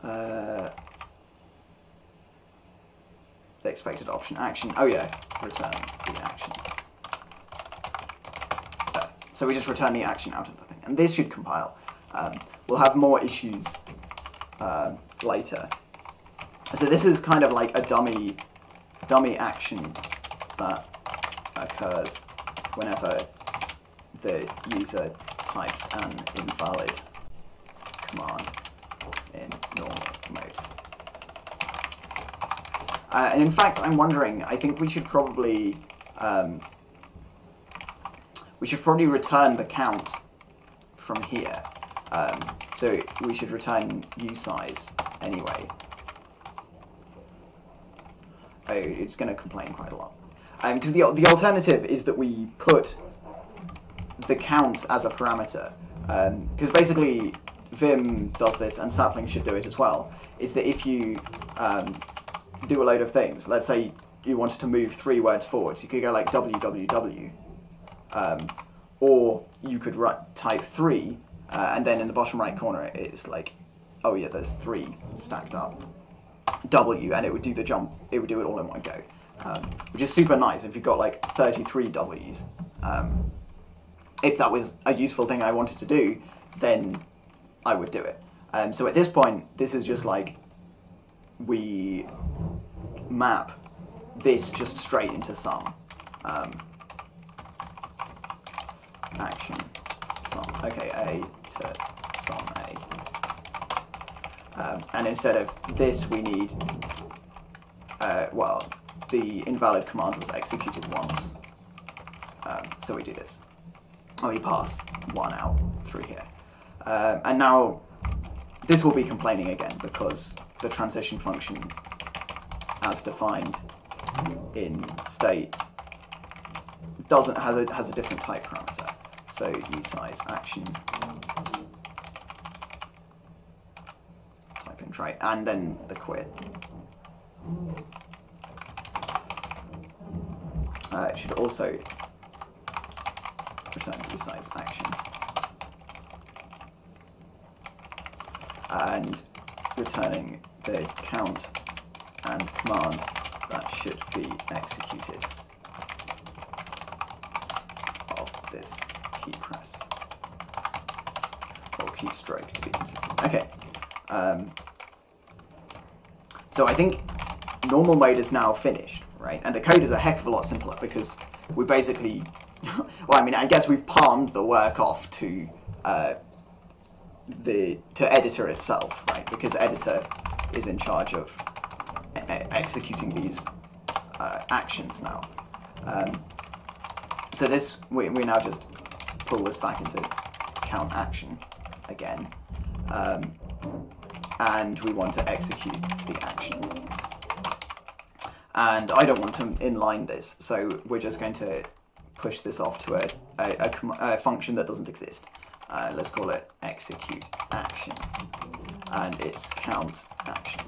Uh, the expected option action. Oh yeah, return the action. Uh, so we just return the action out of the thing, and this should compile. Um, we'll have more issues uh, later. So this is kind of like a dummy, dummy action that occurs whenever the user types an invalid command in normal mode. Uh, and in fact, I'm wondering, I think we should probably, um, we should probably return the count from here. Um, so we should return usize anyway. Oh, it's going to complain quite a lot. Because um, the, the alternative is that we put the count as a parameter. Because um, basically, Vim does this, and Sapling should do it as well, is that if you um, do a load of things, let's say you wanted to move three words forwards, you could go like www, um, or you could write, type three, uh, and then in the bottom right corner it's like, oh yeah, there's three stacked up. W, and it would do the jump, it would do it all in one go. Um, which is super nice if you've got like 33 W's. Um, if that was a useful thing I wanted to do, then I would do it. Um, so at this point, this is just like we map this just straight into some. Um, action Okay, A to some A. Um, and instead of this, we need, uh, well, the invalid command was executed once. Um, so we do this. Oh, we pass one out through here. Um, and now this will be complaining again because the transition function as defined in state doesn't has a has a different type parameter. So usize action type in try and then the quit. Uh, it should also return usize action. And returning the count and command that should be executed of this key press or keystroke to be consistent. Okay. Um, so I think normal mode is now finished, right? And the code is a heck of a lot simpler because we basically, well, I mean, I guess we've palmed the work off to uh, the to editor itself, right? Because editor is in charge of e executing these uh, actions now. Um, so this we we now just pull this back into count action again, um, and we want to execute the action. And I don't want to inline this, so we're just going to push this off to a, a, a, a function that doesn't exist. Uh, let's call it execute action, and it's count action.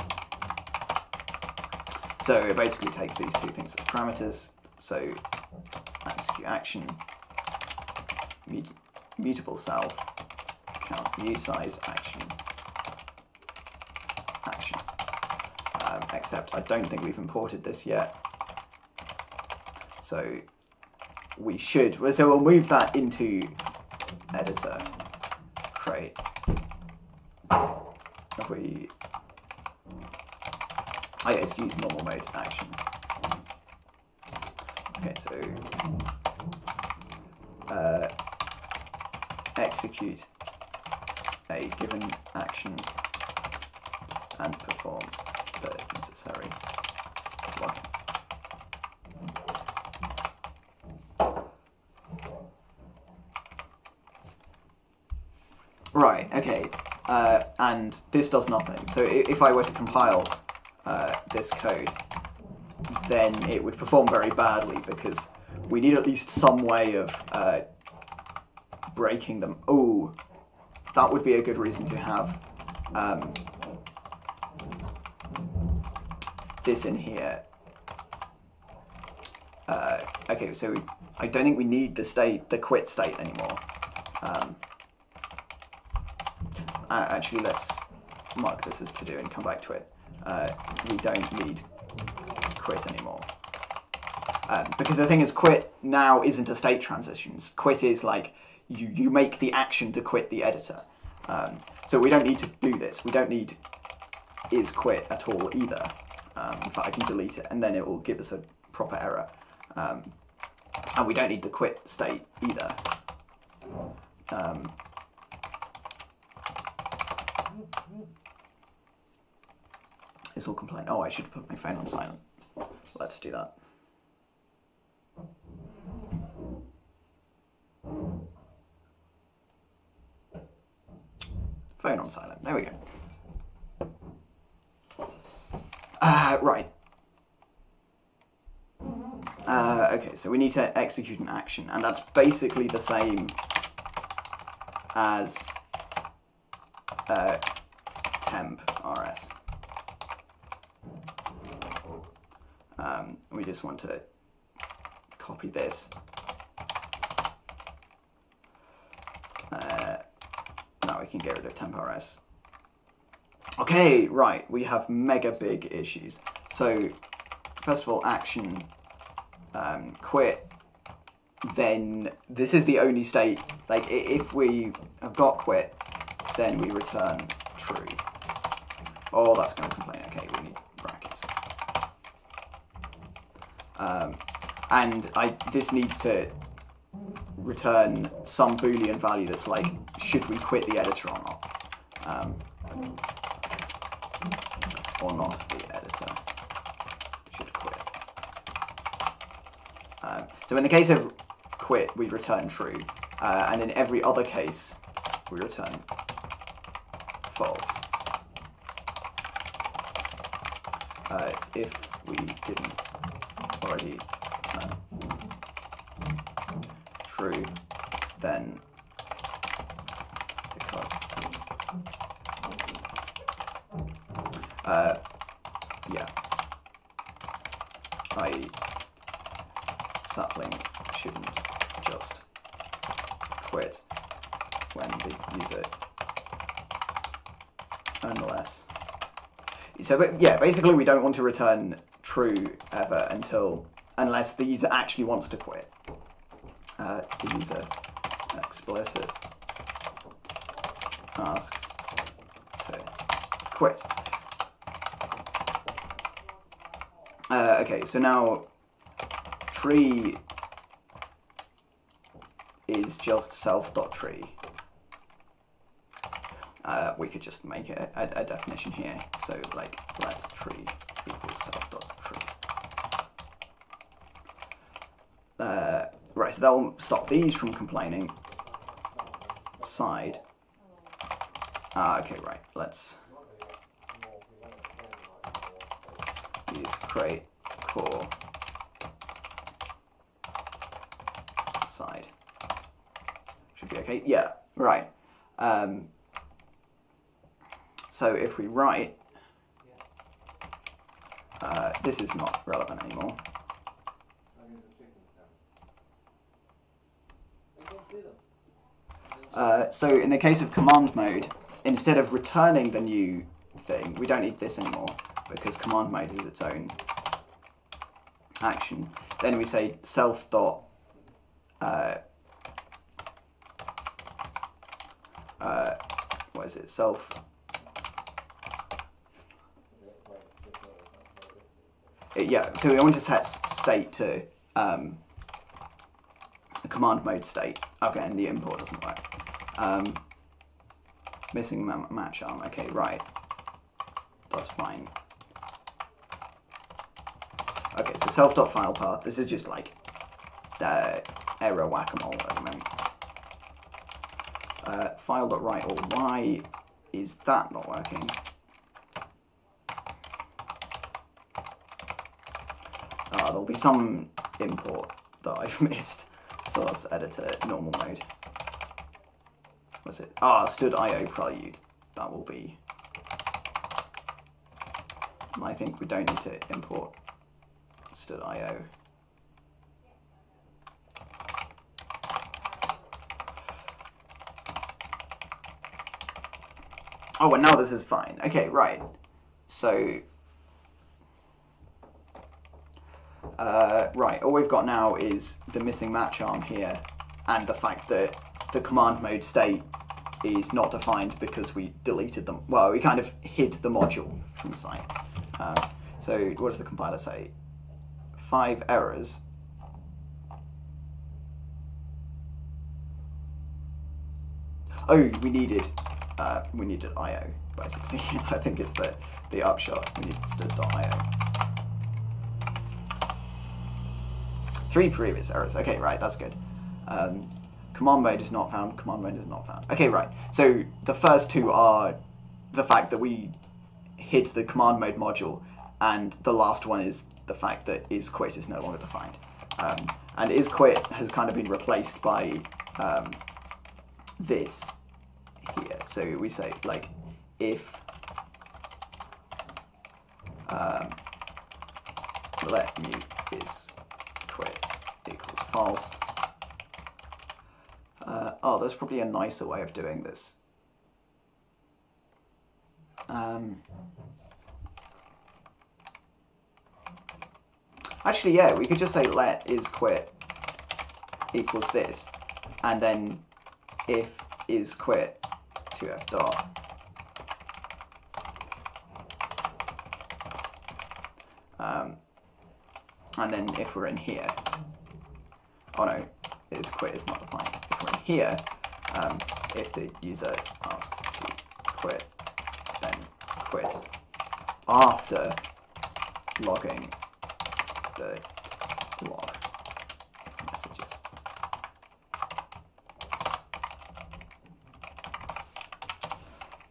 So it basically takes these two things as parameters. So execute action, mut mutable self, count size, action, action. um, except I don't think we've imported this yet. So we should, so we'll move that into editor, crate. If we, oh yeah, use normal mode action. Okay, so uh, execute a given action and perform the necessary logic. Right, okay. Uh, and this does nothing. So if I were to compile uh, this code, then it would perform very badly because we need at least some way of uh, breaking them. Oh, that would be a good reason to have um, this in here. Uh, okay, so we, I don't think we need the state, the quit state anymore. Um, actually, let's mark this as to do and come back to it. Uh, we don't need quit anymore. Um, because the thing is, quit now isn't a state transitions. Quit is like you, you make the action to quit the editor. Um, so we don't need to do this. We don't need is quit at all either. Um, in fact, I can delete it and then it will give us a proper error. Um, and we don't need the quit state either. Um, this will complain. Oh, I should put my phone on silent. Let's do that. On silent. There we go. Uh, right. Uh, okay, so we need to execute an action, and that's basically the same as uh, temp rs. Um, we just want to copy this. Now we can get rid of temp rs. Okay, right, we have mega big issues. So, first of all, action um, quit, then this is the only state, like if we have got quit, then we return true. Oh, that's going to complain. Okay, we need brackets. Um, and I this needs to return some boolean value that's like, should we quit the editor or not? Um, or not the editor should quit. Um, so in the case of quit, we return true, uh, and in every other case, we return false. Uh, if we didn't already return true, then because uh, yeah, I sapling shouldn't just quit when the user unless so but yeah basically we don't want to return true ever until unless the user actually wants to quit. Uh, the user explicit asks quit uh, okay so now tree is just self.tree. Uh, we could just make a, a, a definition here. So like let tree equals self.tree. Uh, right, so that'll stop these from complaining. Side. Ah, okay, right. Let's use crate core side. Should be okay. Yeah, right. Um, so if we write, uh, this is not relevant anymore. Uh, so in the case of command mode, instead of returning the new thing, we don't need this anymore. because command mode is its own action. Then we say self dot uh, uh, what is it? Self. yeah, so we want to set state to um, a command mode state. Okay, and the import doesn't work. Um, missing ma match arm. Okay, right. That's fine. Okay, so self.file path. This is just like uh, error whack-a-mole at the moment. Uh, file.write or why is that not working? Uh, there'll be some import that I've missed. So let's edit it normal mode. What's it? Ah, stood IO prelude. That will be. I think we don't need to import stood IO. Oh, and now this is fine. Okay, right. So, uh, right, all we've got now is the missing match arm here and the fact that the command mode state is not defined because we deleted them. Well, we kind of hid the module from sight. Uh, so what does the compiler say? Five errors. Oh, we needed uh, we needed IO basically. I think it's the the upshot. We needed std.io. Three previous errors. Okay, right, that's good. Um, command mode is not found. Command mode is not found. Okay, right. So the first two are the fact that we hid the command mode module, and the last one is the fact that is quit is no longer defined. Um, and is quit has kind of been replaced by um, this here. So we say like if um, let mut is quit equals false. Uh, oh, there's probably a nicer way of doing this. Um, actually, yeah, we could just say let is quit equals this, and then if is quit to f dot. Um, and then if we're in here oh no is quit is not defined if we're in here um, if the user asks to quit then quit after logging the log messages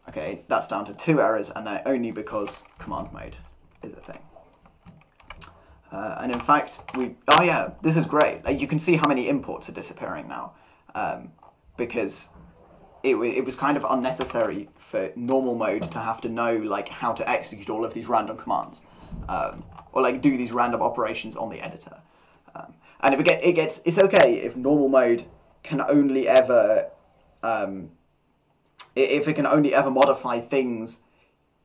Okay, that's down to two errors, and they're only because command mode is a thing. Uh, and in fact, we oh yeah, this is great. Like you can see how many imports are disappearing now, um, because it, it was kind of unnecessary for normal mode to have to know like how to execute all of these random commands, um, or like do these random operations on the editor. Um, and if it, get, it gets, it's okay if normal mode can only ever um, if it can only ever modify things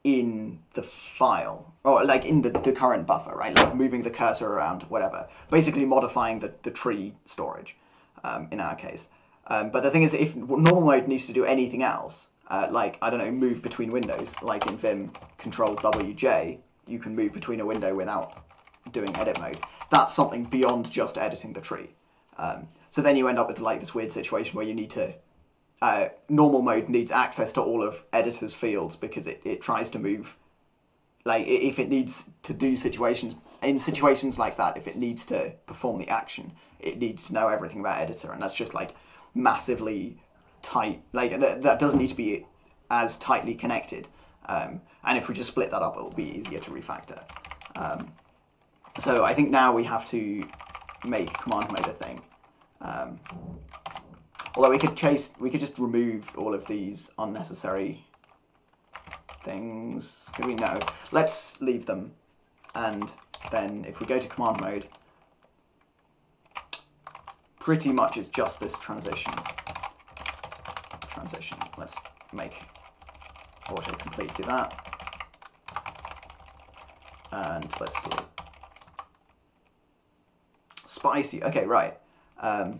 in the file or like in the, the current buffer right? Like moving the cursor around whatever. Basically modifying the, the tree storage um, in our case. Um, but the thing is if normal mode needs to do anything else uh, like I don't know move between windows like in Vim control WJ you can move between a window without doing edit mode. That's something beyond just editing the tree. Um, so then you end up with like this weird situation where you need to uh, normal mode needs access to all of editor's fields because it, it tries to move like if it needs to do situations in situations like that if it needs to perform the action it needs to know everything about editor and that's just like massively tight like that, that doesn't need to be as tightly connected um, and if we just split that up it'll be easier to refactor um, so I think now we have to make command mode a thing um, Although we could chase, we could just remove all of these unnecessary things. Could we? No. Let's leave them. And then if we go to command mode, pretty much it's just this transition. Transition. Let's make autocomplete do that. And let's do spicy. Okay, right. Um,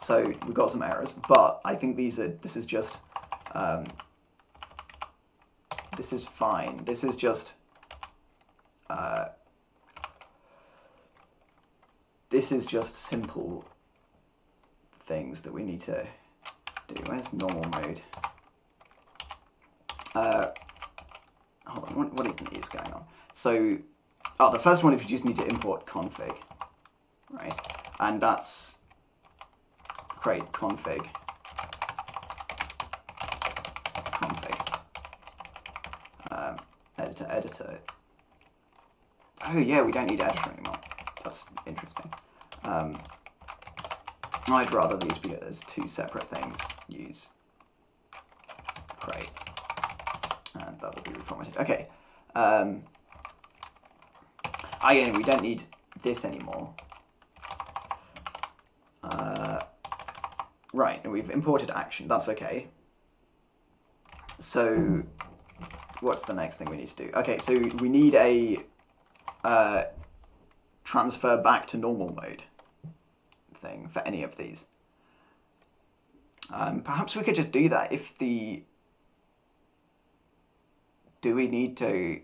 so we've got some errors, but I think these are. This is just. Um, this is fine. This is just. Uh, this is just simple things that we need to do. Where's normal mode? Uh, hold on, what, what even is going on? So, oh, the first one is you just need to import config, right? And that's crate config. Config. Um, editor, editor. Oh yeah, we don't need editor anymore. That's interesting. Um, I'd rather these be as two separate things. Use crate, that will be reformatted. Okay. Um, again, we don't need this anymore. Uh, right, we've imported action. That's okay. So, what's the next thing we need to do? Okay, so we need a uh, transfer back to normal mode thing for any of these. Um, perhaps we could just do that if the... Do we need to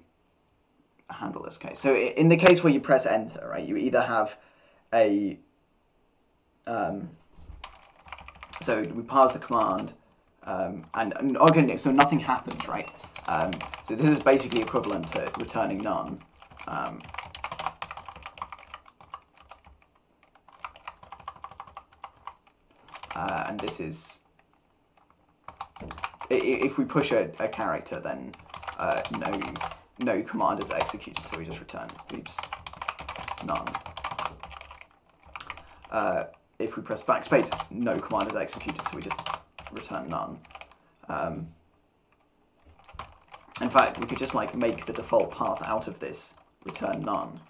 handle this case? So in the case where you press enter, right, you either have a... Um, so we parse the command, um, and, and okay, so nothing happens, right? Um, so this is basically equivalent to returning none. Um, uh, and this is if we push a, a character then uh, no no command is executed so we just return. Oops. None. Uh, if we press backspace no command is executed so we just return none. Um, in fact we could just like make the default path out of this return none.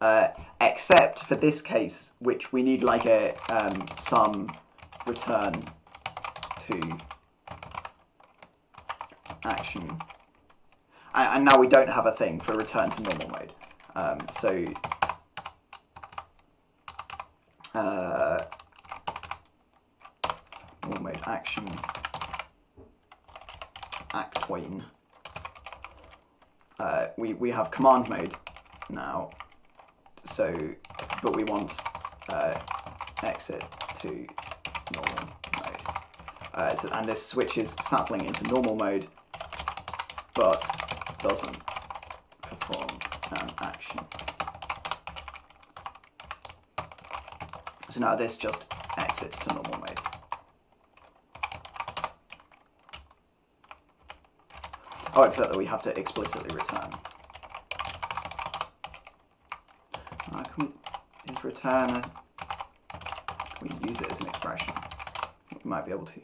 Uh, except for this case, which we need like a um, some return to action. And, and, now we don't have a thing for return to normal mode. Um, so uh, normal mode action actween. Uh, we, we have command mode now so, but we want uh, exit to normal. Uh, so, and this switches sapling into normal mode, but doesn't perform an action. So now this just exits to normal mode. Oh, except that we have to explicitly return. return a, we use it as an expression? We might be able to.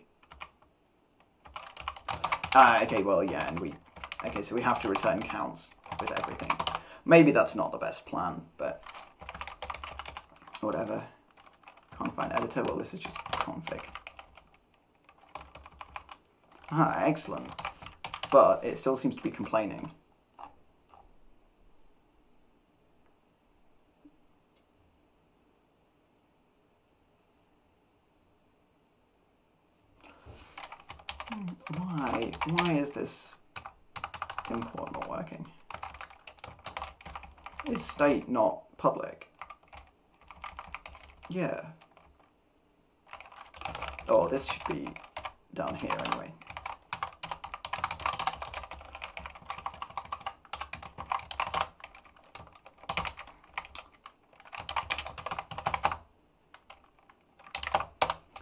Ah, okay, well, yeah, and we, okay, so we have to return counts with everything. Maybe that's not the best plan, but whatever. Can't find editor, well, this is just config. Ah, excellent. But it still seems to be complaining. Why? Why is this import not working? Is state not public? Yeah. Oh, this should be down here anyway.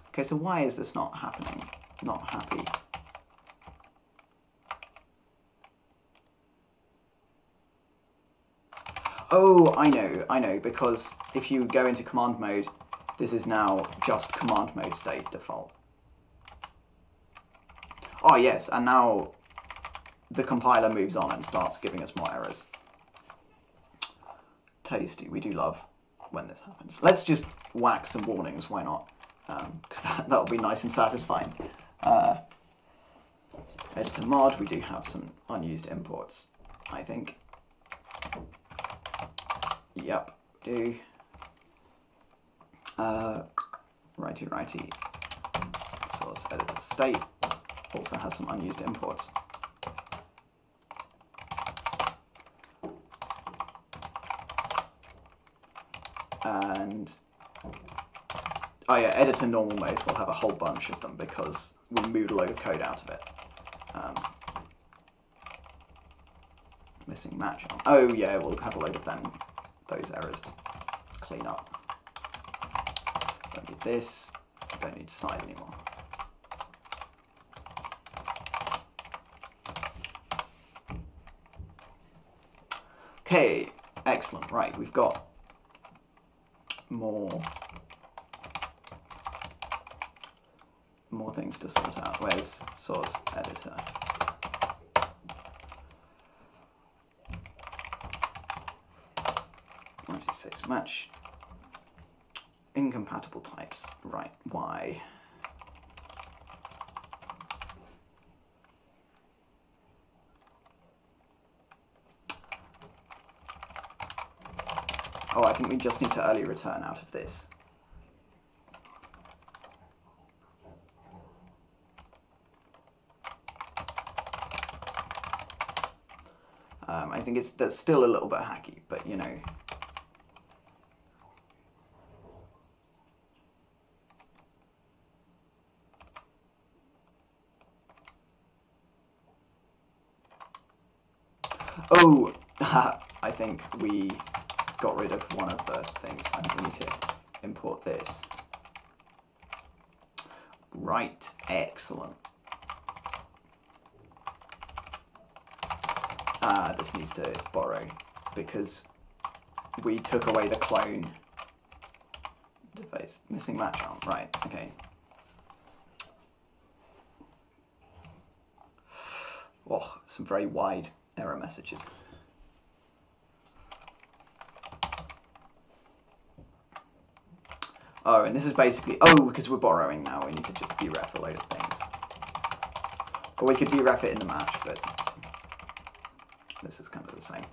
Okay, so why is this not happening? Not happy. Oh, I know, I know, because if you go into command mode, this is now just command mode state default. Oh yes, and now the compiler moves on and starts giving us more errors. Tasty, we do love when this happens. Let's just whack some warnings, why not? Because um, that, that'll be nice and satisfying. Uh, editor mod, we do have some unused imports, I think. Yep, do. Uh, righty righty source editor state also has some unused imports. And oh yeah, editor normal mode will have a whole bunch of them because we moved a load of code out of it. Um, missing match. Oh yeah, we'll have a load of them, those errors to clean up. Don't need this, don't need side anymore. Okay, excellent. Right, we've got more more things to sort out. Where's source editor? Match incompatible types. Right, why? Oh, I think we just need to early return out of this. Um, I think it's that's still a little bit hacky, but you know. Oh, I think we got rid of one of the things. I think we need to import this. Right, excellent. Ah, this needs to borrow because we took away the clone interface. Missing match on. Right, okay. Oh, some very wide error messages. Oh, and this is basically, oh, because we're borrowing now, we need to just deref a load of things. Or we could deref it in the match, but this is kind of the same.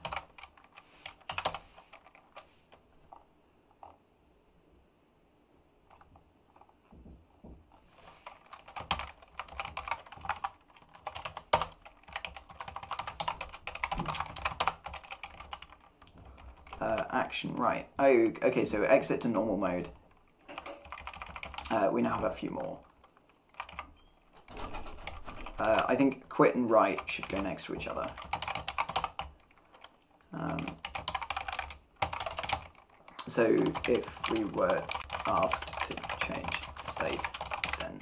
Uh, action, right. Oh, okay, so exit to normal mode. Uh, we now have a few more. Uh, I think quit and write should go next to each other. Um, so if we were asked to change state, then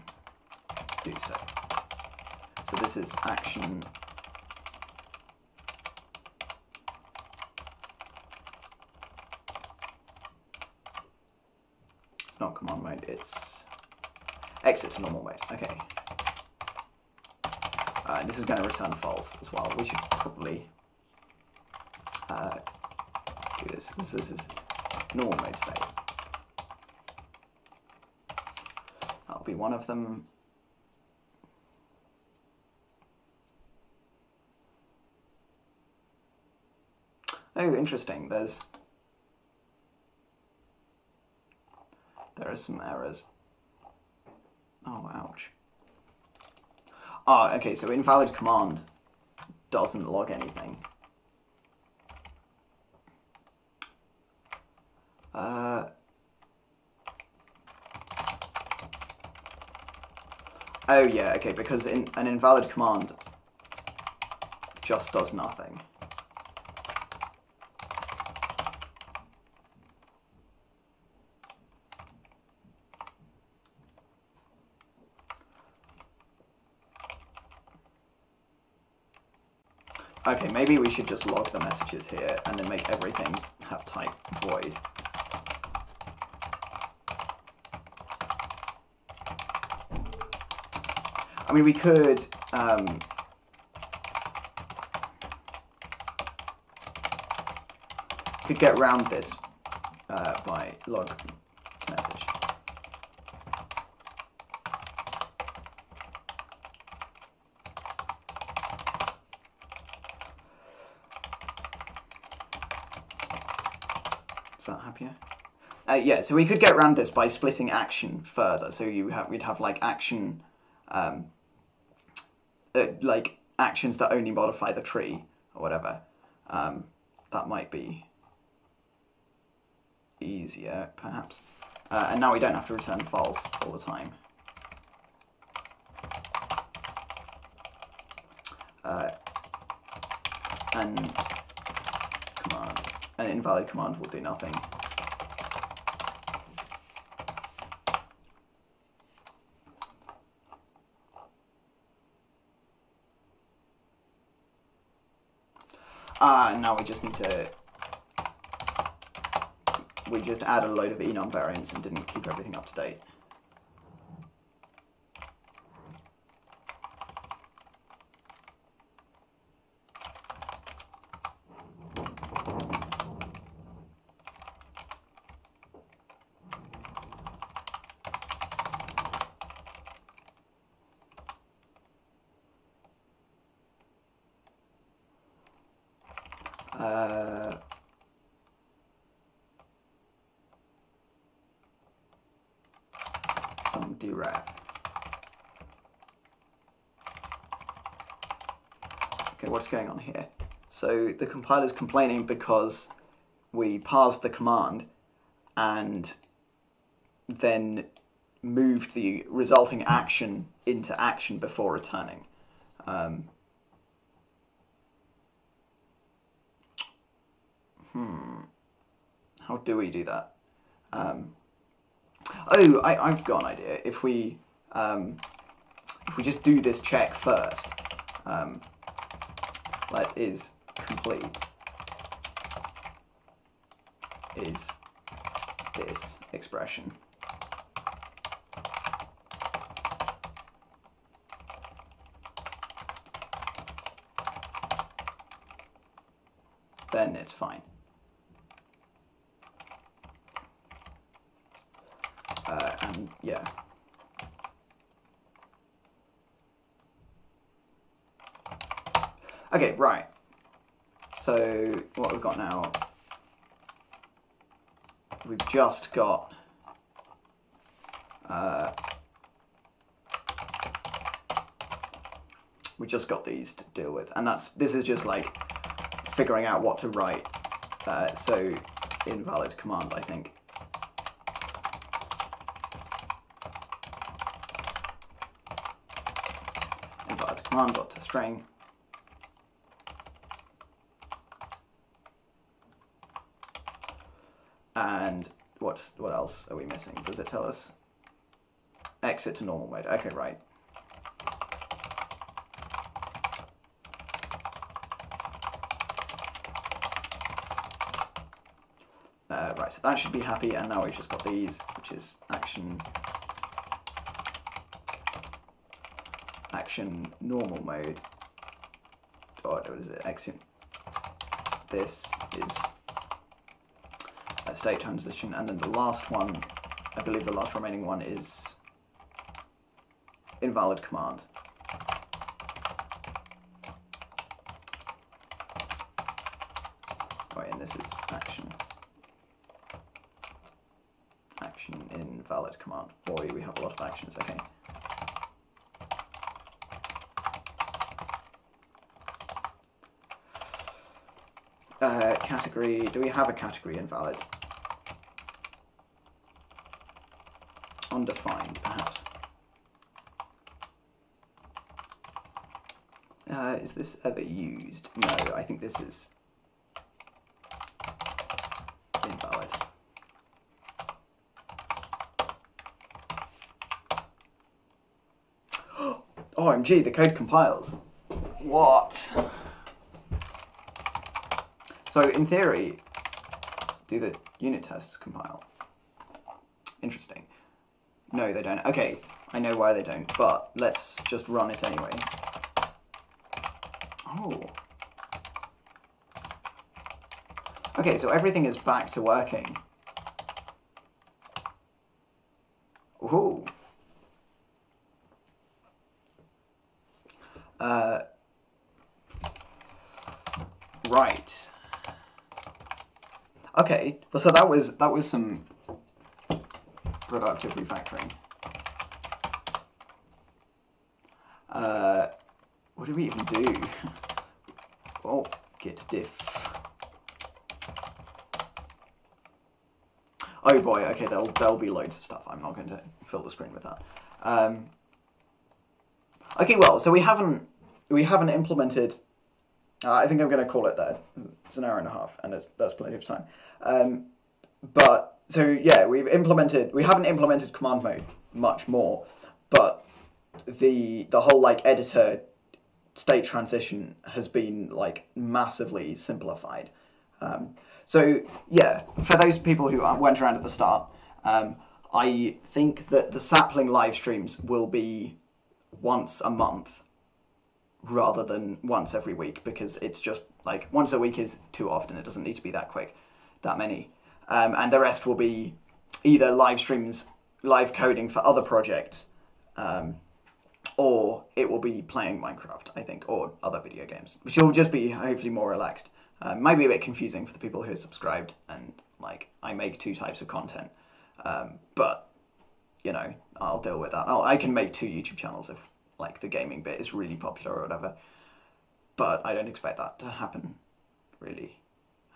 do so. So this is action It's not command mode, it's to normal weight. Okay. Uh, this is going to return false as well. We should probably uh, do this. this. This is normal mode state. That'll be one of them. Oh, interesting. There's there are some errors. Oh, ouch. Ah, okay, so invalid command doesn't log anything. Uh, oh yeah, okay, because in, an invalid command just does nothing. Okay, maybe we should just log the messages here and then make everything have type void. I mean, we could um, could get around this uh, by log message. that happier? Uh, yeah, so we could get around this by splitting action further. So you have we'd have like action, um, uh, like actions that only modify the tree or whatever. Um, that might be easier, perhaps. Uh, and now we don't have to return false all the time. Uh, and command, an invalid command will do nothing. Ah, now we just need to we just add a load of enum variants and didn't keep everything up to date. Uh, some deref. Okay, what's going on here? The compiler is complaining because we parsed the command and then moved the resulting action into action before returning. Um, hmm. How do we do that? Um, Oh, I, I've got an idea. If we um, if we just do this check first, um, let is complete is this expression. Then it's fine. Uh, and yeah. Okay, right. So what we've got now, we've just got uh, we just got these to deal with, and that's this is just like figuring out what to write. Uh, so invalid command, I think. Invalid command dot to string. And what's what else are we missing? Does it tell us? Exit to normal mode. Okay, right. Uh, right, so that should be happy, and now we've just got these, which is action, action normal mode. Or what is it? Action. This is state transition, and then the last one, I believe the last remaining one is invalid command. Right, and this is action. Action invalid command. Boy, we have a lot of actions, okay. Uh, category, do we have a category invalid? Undefined, perhaps. Uh, is this ever used? No, I think this is invalid. OMG, the code compiles. What? So in theory, do the unit tests compile? Interesting. No, they don't. Okay, I know why they don't, but let's just run it anyway. Oh. Okay, so everything is back to working. Ooh. Uh, right. Okay, well, so that was that was some refactoring. Uh, what do we even do? Oh, git diff. Oh boy, okay, there'll, there'll be loads of stuff. I'm not going to fill the screen with that. Um, okay, well, so we haven't we haven't implemented. Uh, I think I'm going to call it there. It's an hour and a half, and that's plenty of time. Um, but so yeah, we've implemented. We haven't implemented command mode much more, but the the whole like editor state transition has been like massively simplified. Um, so yeah, for those people who weren't around at the start, um, I think that the sapling live streams will be once a month rather than once every week because it's just like once a week is too often. It doesn't need to be that quick, that many, um, and the rest will be either live streams, live coding for other projects, um, or it will be playing Minecraft. I think, or other video games, which will just be hopefully more relaxed. Uh, might be a bit confusing for the people who are subscribed, and like I make two types of content, um, but you know I'll deal with that. I'll, I can make two YouTube channels if like the gaming bit is really popular or whatever, but I don't expect that to happen. Really,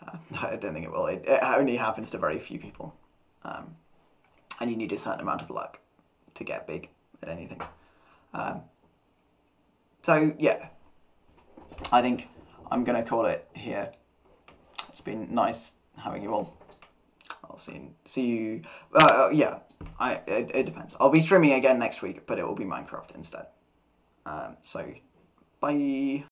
uh, I don't think it will. It, it, only happens to very few people, um, and you need a certain amount of luck to get big at anything. Um, so yeah, I think I'm going to call it here. It's been nice having you all. I'll see see you. Uh, yeah, I it, it, depends. I'll be streaming again next week, but it will be Minecraft instead. Um, so, bye.